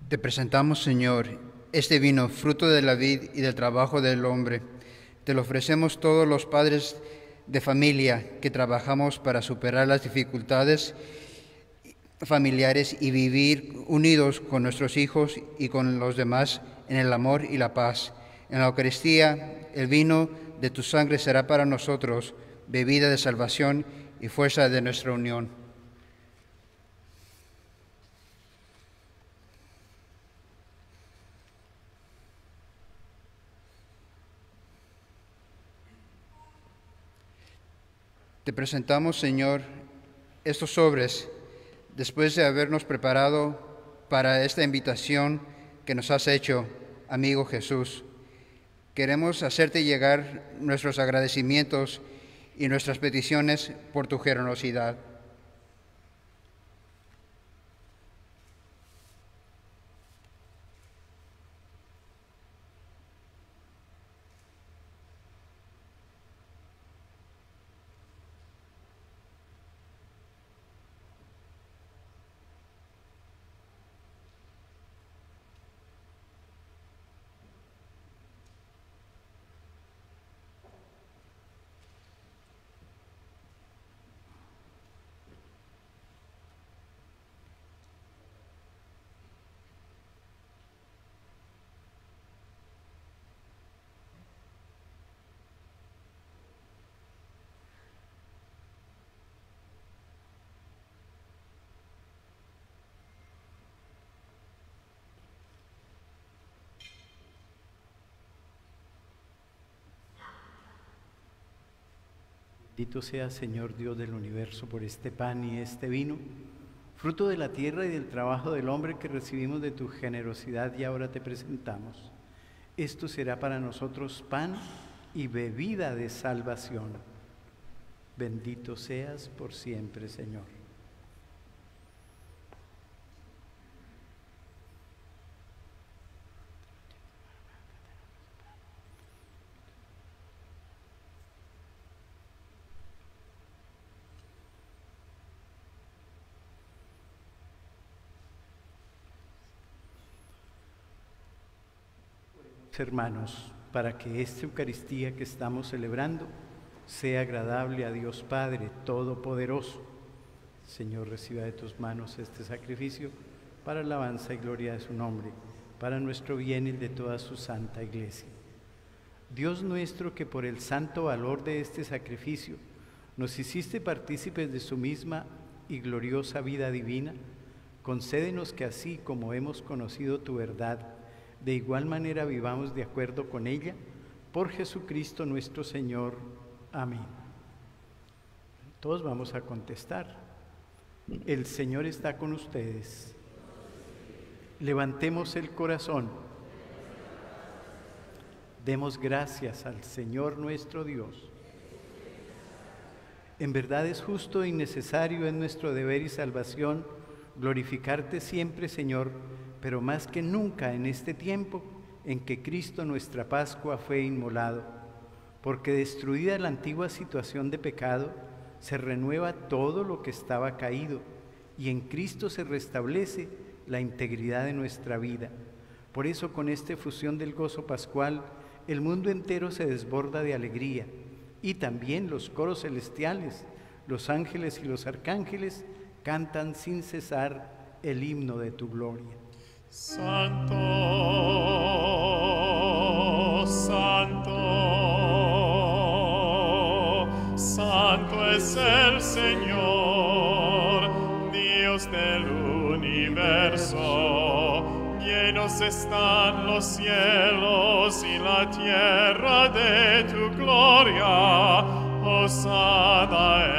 Te presentamos, Señor, este vino, fruto de la vid y del trabajo del hombre. Te lo ofrecemos todos los padres de familia que trabajamos para superar las dificultades familiares y vivir unidos con nuestros hijos y con los demás en el amor y la paz. En la Eucaristía, el vino de tu sangre será para nosotros bebida de salvación y fuerza de nuestra unión. Te presentamos, Señor, estos sobres después de habernos preparado para esta invitación que nos has hecho, amigo Jesús. Queremos hacerte llegar nuestros agradecimientos y nuestras peticiones por tu generosidad. Bendito sea, Señor Dios del universo, por este pan y este vino, fruto de la tierra y del trabajo del hombre que recibimos de tu generosidad y ahora te presentamos. Esto será para nosotros pan y bebida de salvación. Bendito seas por siempre, Señor. Hermanos, para que esta Eucaristía que estamos celebrando sea agradable a Dios Padre Todopoderoso. Señor, reciba de tus manos este sacrificio para alabanza y gloria de su nombre, para nuestro bien y de toda su santa iglesia. Dios nuestro, que por el santo valor de este sacrificio nos hiciste partícipes de su misma y gloriosa vida divina, concédenos que así como hemos conocido tu verdad, de igual manera vivamos de acuerdo con ella, por Jesucristo nuestro Señor. Amén. Todos vamos a contestar. El Señor está con ustedes. Levantemos el corazón. Demos gracias al Señor nuestro Dios. En verdad es justo y necesario en nuestro deber y salvación glorificarte siempre, Señor, pero más que nunca en este tiempo en que Cristo nuestra Pascua fue inmolado, porque destruida la antigua situación de pecado, se renueva todo lo que estaba caído y en Cristo se restablece la integridad de nuestra vida. Por eso con esta fusión del gozo pascual, el mundo entero se desborda de alegría y también los coros celestiales, los ángeles y los arcángeles cantan sin cesar el himno de tu gloria. Santo, Santo, Santo es el Señor, Dios del universo. Llenos están los cielos y la tierra de tu gloria, osada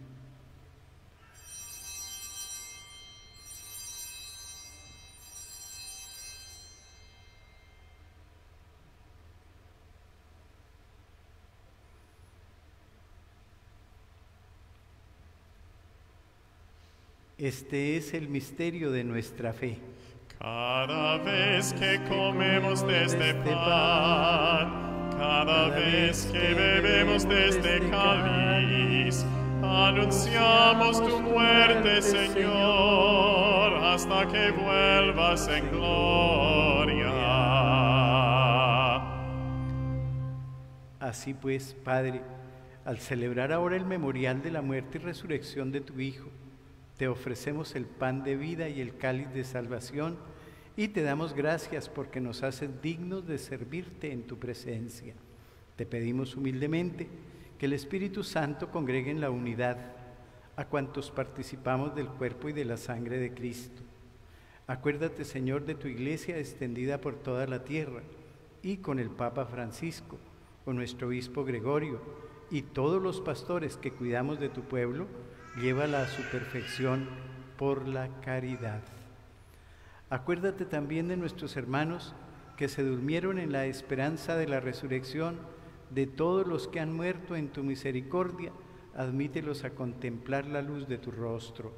Este es el misterio de nuestra fe. Cada vez que comemos de este pan, cada vez que bebemos de este cáliz, anunciamos tu muerte, Señor, hasta que vuelvas en gloria. Así pues, Padre, al celebrar ahora el memorial de la muerte y resurrección de tu Hijo, te ofrecemos el pan de vida y el cáliz de salvación y te damos gracias porque nos haces dignos de servirte en tu presencia. Te pedimos humildemente que el Espíritu Santo congregue en la unidad a cuantos participamos del cuerpo y de la sangre de Cristo. Acuérdate, Señor, de tu iglesia extendida por toda la tierra y con el Papa Francisco, con nuestro obispo Gregorio y todos los pastores que cuidamos de tu pueblo, llévala a su perfección por la caridad. Acuérdate también de nuestros hermanos que se durmieron en la esperanza de la resurrección, de todos los que han muerto en tu misericordia, admítelos a contemplar la luz de tu rostro.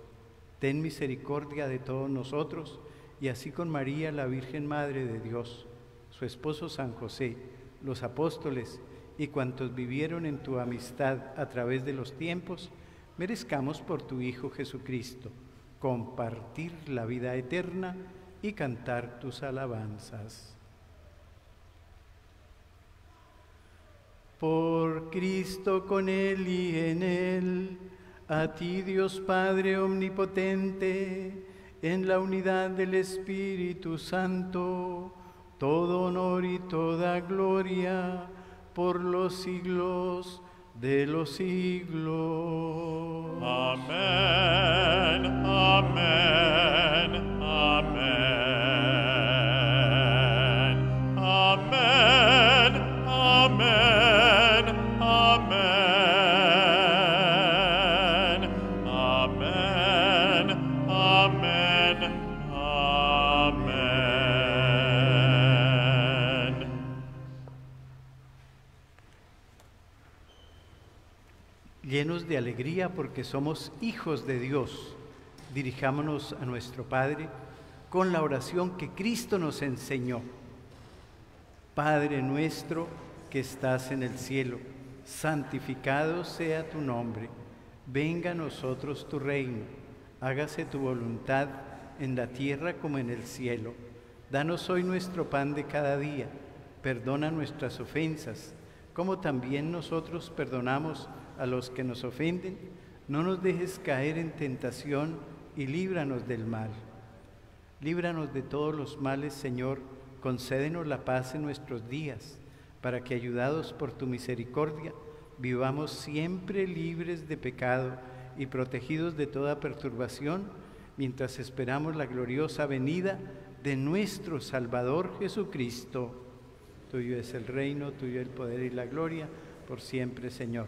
Ten misericordia de todos nosotros y así con María, la Virgen Madre de Dios, su esposo San José, los apóstoles y cuantos vivieron en tu amistad a través de los tiempos, merezcamos por tu Hijo Jesucristo compartir la vida eterna y cantar tus alabanzas. Por Cristo con Él y en Él, a ti Dios Padre Omnipotente, en la unidad del Espíritu Santo, todo honor y toda gloria por los siglos de los siglos. Amén, amén, amén. Llenos de alegría porque somos hijos de Dios, dirijámonos a nuestro Padre con la oración que Cristo nos enseñó. Padre nuestro que estás en el cielo, santificado sea tu nombre. Venga a nosotros tu reino, hágase tu voluntad en la tierra como en el cielo. Danos hoy nuestro pan de cada día, perdona nuestras ofensas, como también nosotros perdonamos los que nos ofenden. No nos dejes caer en tentación y líbranos del mal. Líbranos de todos los males, Señor, concédenos la paz en nuestros días, para que, ayudados por tu misericordia, vivamos siempre libres de pecado y protegidos de toda perturbación, mientras esperamos la gloriosa venida de nuestro Salvador Jesucristo. Tuyo es el reino, tuyo el poder y la gloria, por siempre, Señor.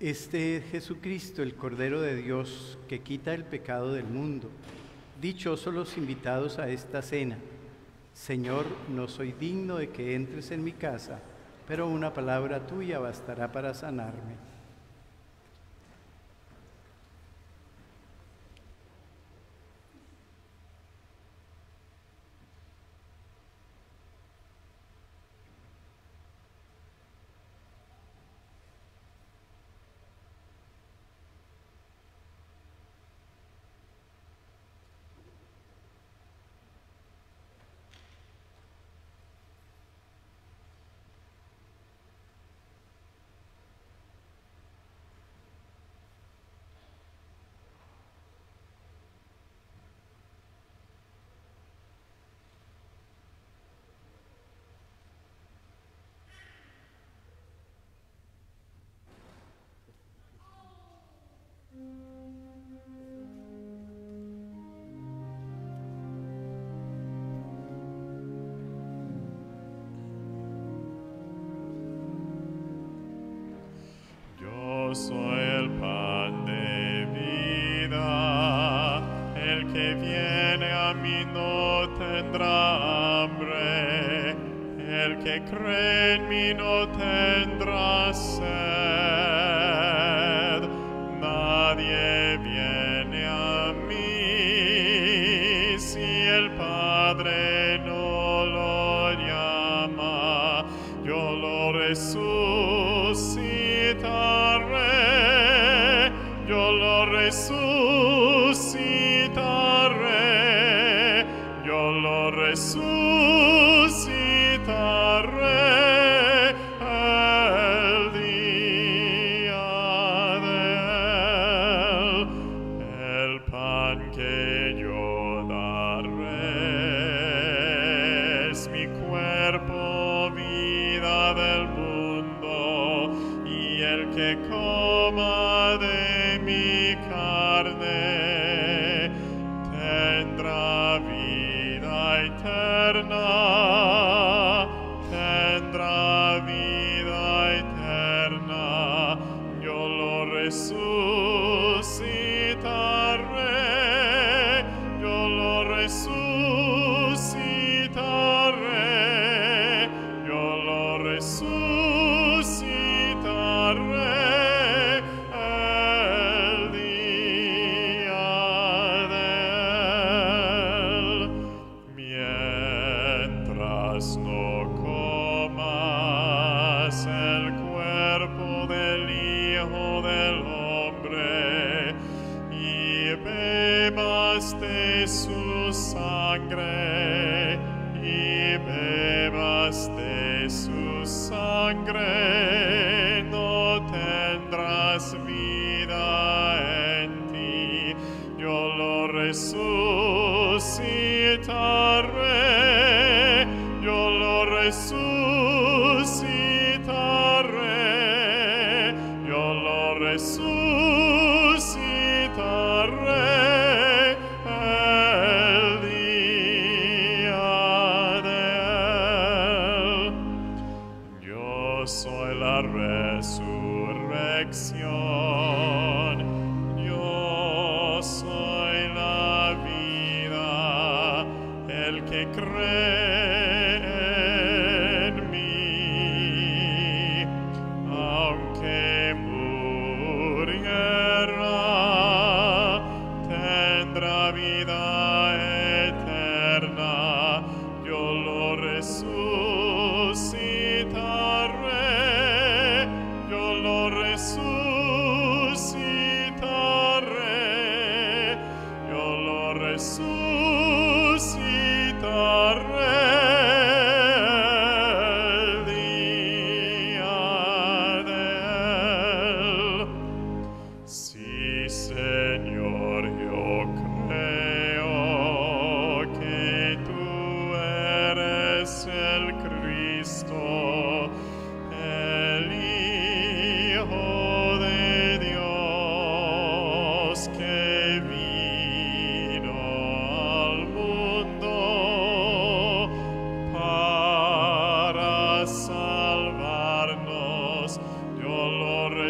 Este es Jesucristo, el Cordero de Dios, que quita el pecado del mundo. Dichosos los invitados a esta cena. Señor, no soy digno de que entres en mi casa, pero una palabra tuya bastará para sanarme.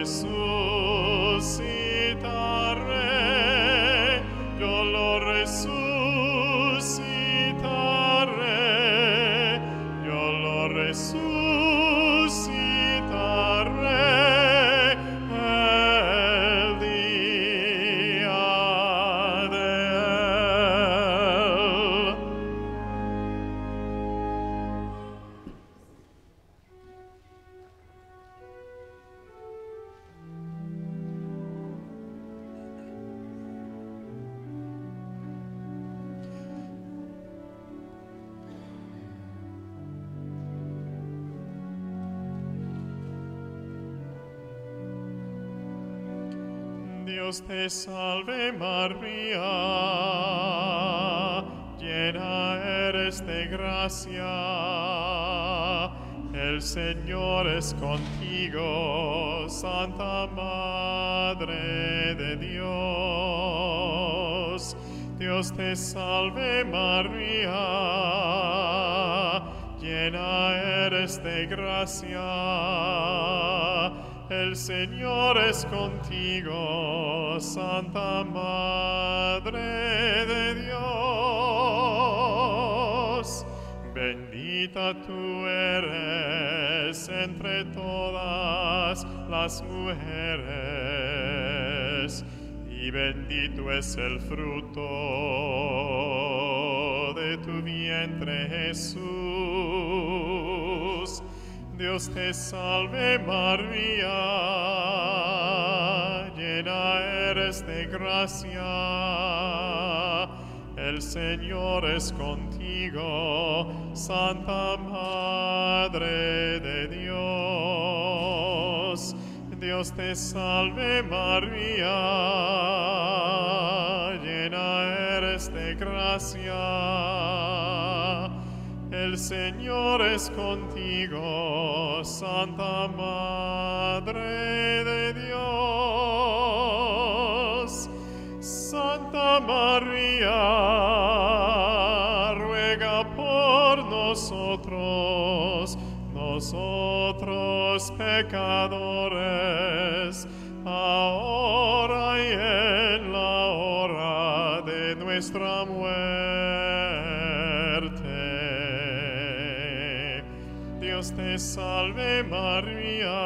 Lo Dios te salve María, llena eres de gracia, el Señor es contigo, Santa Madre de Dios. Dios te salve María, llena eres de gracia. El Señor es contigo, Santa Madre de Dios. Bendita tú eres entre todas las mujeres, y bendito es el fruto de tu vientre Jesús. Dios te salve María, llena eres de gracia. El Señor es contigo, Santa Madre de Dios. Dios te salve María, llena eres de gracia. El Señor es contigo, Santa Madre de Dios. Ruega por nosotros, nosotros pecadores, ahora y en la hora de nuestra muerte. Dios te salve María,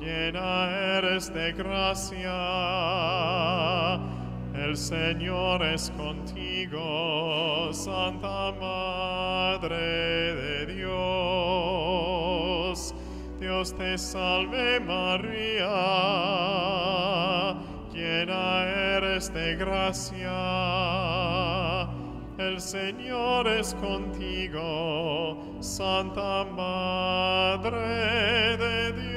llena eres de gracia. El Señor es contigo, Santa Madre de Dios. Dios te salve María, llena eres de gracia. El Señor es contigo, Santa Madre de Dios.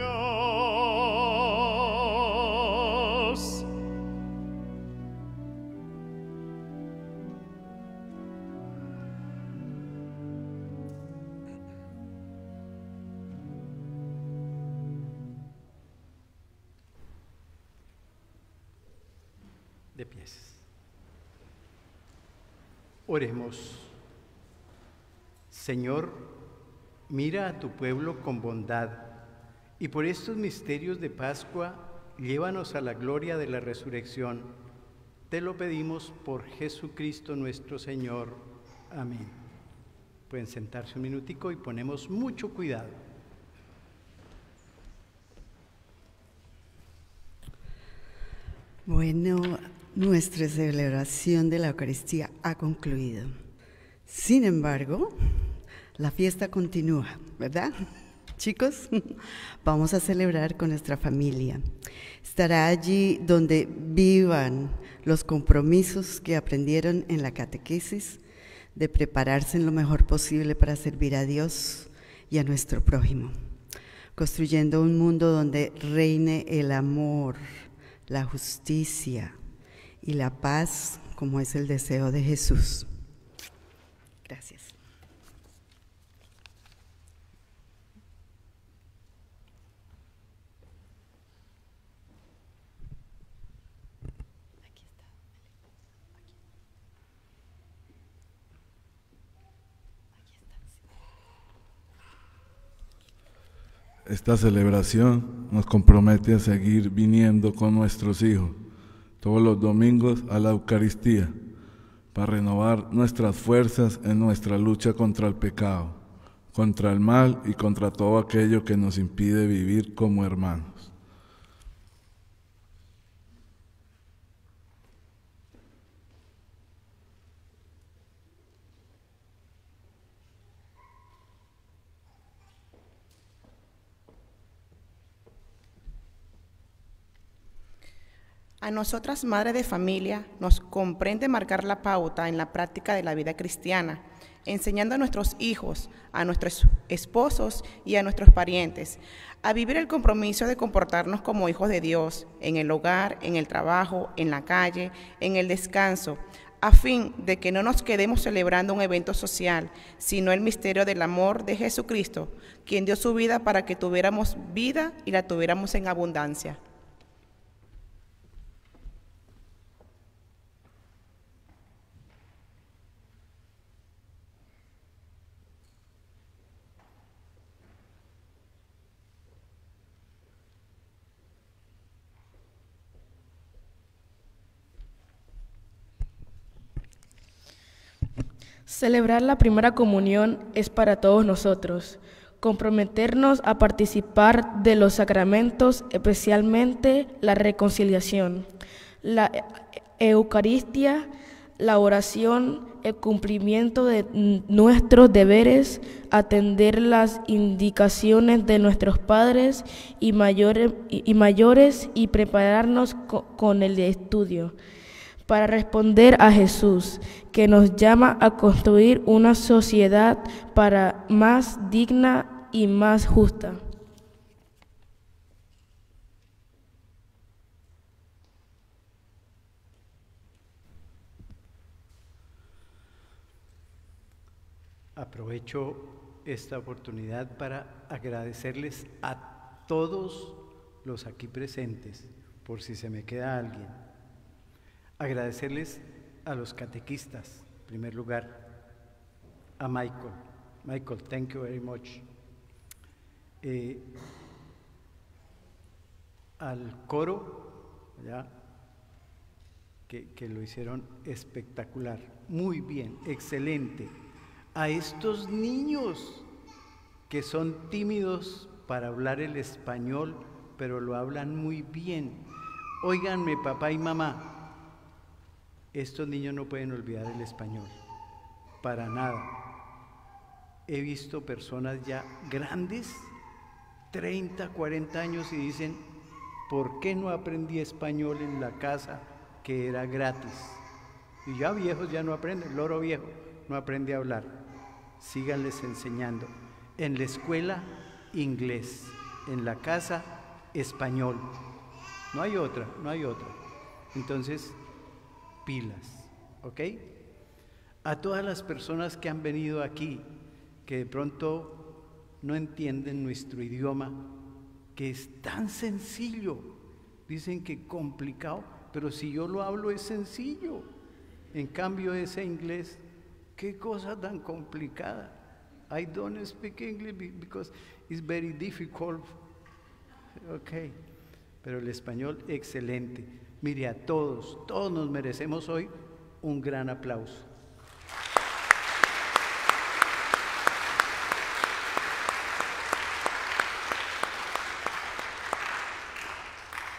Oremos. Señor, mira a tu pueblo con bondad y por estos misterios de Pascua llévanos a la gloria de la resurrección. Te lo pedimos por Jesucristo nuestro Señor. Amén. Pueden sentarse un minutico y ponemos mucho cuidado. Bueno, nuestra celebración de la Eucaristía ha concluido. Sin embargo, la fiesta continúa, ¿verdad? Chicos, vamos a celebrar con nuestra familia. Estará allí donde vivan los compromisos que aprendieron en la catequesis de prepararse en lo mejor posible para servir a Dios y a nuestro prójimo, construyendo un mundo donde reine el amor, la justicia y la paz como es el deseo de Jesús. Gracias. Esta celebración nos compromete a seguir viniendo con nuestros hijos todos los domingos a la Eucaristía para renovar nuestras fuerzas en nuestra lucha contra el pecado, contra el mal y contra todo aquello que nos impide vivir como hermanos. A nosotras, madres de familia, nos comprende marcar la pauta en la práctica de la vida cristiana, enseñando a nuestros hijos, a nuestros esposos y a nuestros parientes a vivir el compromiso de comportarnos como hijos de Dios en el hogar, en el trabajo, en la calle, en el descanso, a fin de que no nos quedemos celebrando un evento social, sino el misterio del amor de Jesucristo, quien dio su vida para que tuviéramos vida y la tuviéramos en abundancia. Celebrar la primera comunión es para todos nosotros. Comprometernos a participar de los sacramentos, especialmente la reconciliación, la Eucaristía, la oración, el cumplimiento de nuestros deberes, atender las indicaciones de nuestros padres y mayores y, prepararnos con el estudio para responder a Jesús, que nos llama a construir una sociedad para más digna y más justa. Aprovecho esta oportunidad para agradecerles a todos los aquí presentes, por si se me queda alguien Agradecerles a los catequistas, en primer lugar, a Michael. Michael, thank you very much. Eh, al coro, ¿ya? Que, que lo hicieron espectacular, muy bien, excelente. A estos niños que son tímidos para hablar el español, pero lo hablan muy bien. Óiganme, papá y mamá, estos niños no pueden olvidar el español, para nada. He visto personas ya grandes, 30, 40 años, y dicen, ¿por qué no aprendí español en la casa que era gratis? Y ya viejos ya no aprenden, loro viejo no aprende a hablar. síganles enseñando. En la escuela, inglés. En la casa, español. No hay otra, no hay otra. Entonces, pilas, ¿ok? A todas las personas que han venido aquí, que de pronto no entienden nuestro idioma, que es tan sencillo, dicen que complicado, pero si yo lo hablo es sencillo. En cambio, ese inglés, qué cosa tan complicada. I don't speak English because it's very difficult. Ok, pero el español excelente. Mire, a todos, todos nos merecemos hoy un gran aplauso.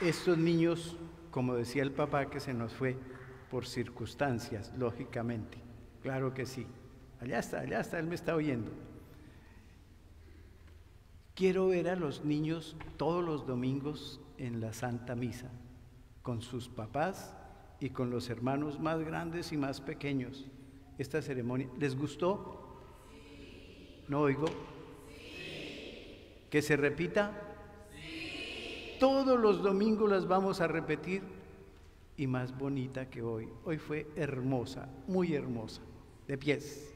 Estos niños, como decía el papá que se nos fue, por circunstancias, lógicamente. Claro que sí. Allá está, allá está, él me está oyendo. Quiero ver a los niños todos los domingos en la Santa Misa, con sus papás y con los hermanos más grandes y más pequeños. Esta ceremonia, ¿les gustó? ¿No oigo? ¿Que se repita? Todos los domingos las vamos a repetir y más bonita que hoy. Hoy fue hermosa, muy hermosa, de pies.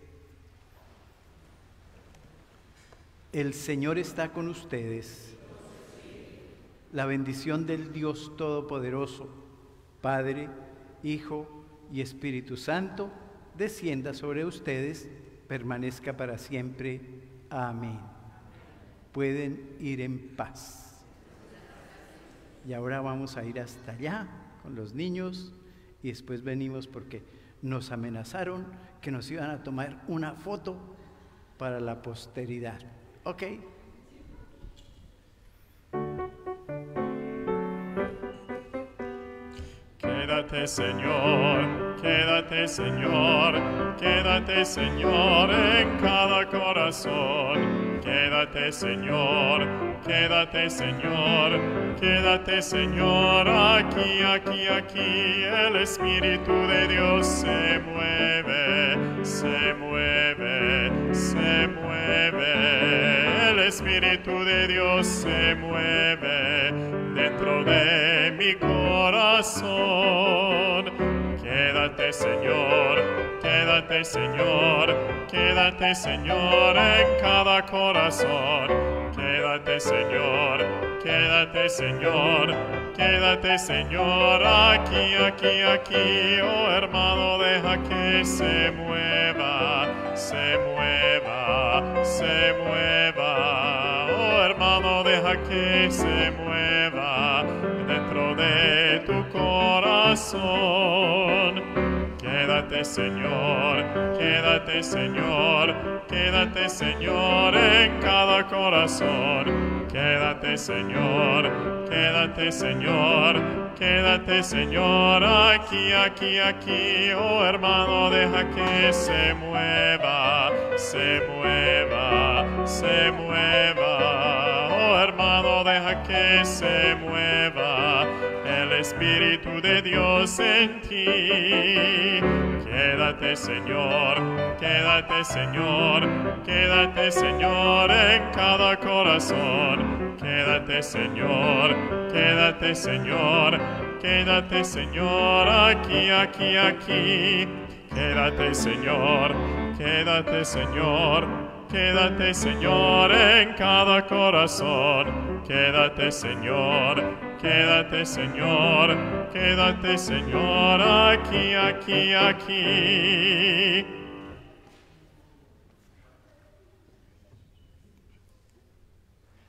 El Señor está con ustedes. La bendición del Dios Todopoderoso, Padre, Hijo y Espíritu Santo, descienda sobre ustedes, permanezca para siempre. Amén. Pueden ir en paz. Y ahora vamos a ir hasta allá con los niños y después venimos porque nos amenazaron que nos iban a tomar una foto para la posteridad. ¿Ok? Quédate Señor, quédate Señor, quédate Señor en cada corazón. Quédate Señor, quédate Señor, quédate Señor, aquí, aquí, aquí. El Espíritu de Dios se mueve, se mueve, se mueve. El Espíritu de Dios se mueve dentro de mi corazón. Quédate Señor, quédate Señor, quédate Señor en cada corazón. Quédate Señor, quédate Señor, quédate Señor aquí, aquí, aquí. Oh hermano, deja que se mueva, se mueva, se mueva. Oh hermano, deja que se Quédate Señor, quédate Señor, quédate Señor en cada corazón. Quédate Señor, quédate Señor, quédate Señor aquí, aquí, aquí. Oh hermano, deja que se mueva, se mueva, se mueva. Oh hermano, deja que se mueva Espíritu de Dios en ti. Quédate Señor, quédate Señor, quédate Señor en cada corazón. Quédate Señor, quédate Señor, quédate Señor aquí, aquí, aquí. Quédate Señor, quédate Señor, quédate Señor en cada corazón. Quédate Señor, quédate Señor, quédate Señor aquí, aquí, aquí.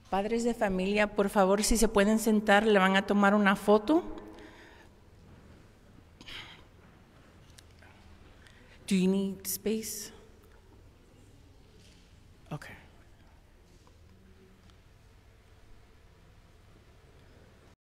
Padres de familia, por favor, si se pueden sentar, le van a tomar una foto. Do you need space?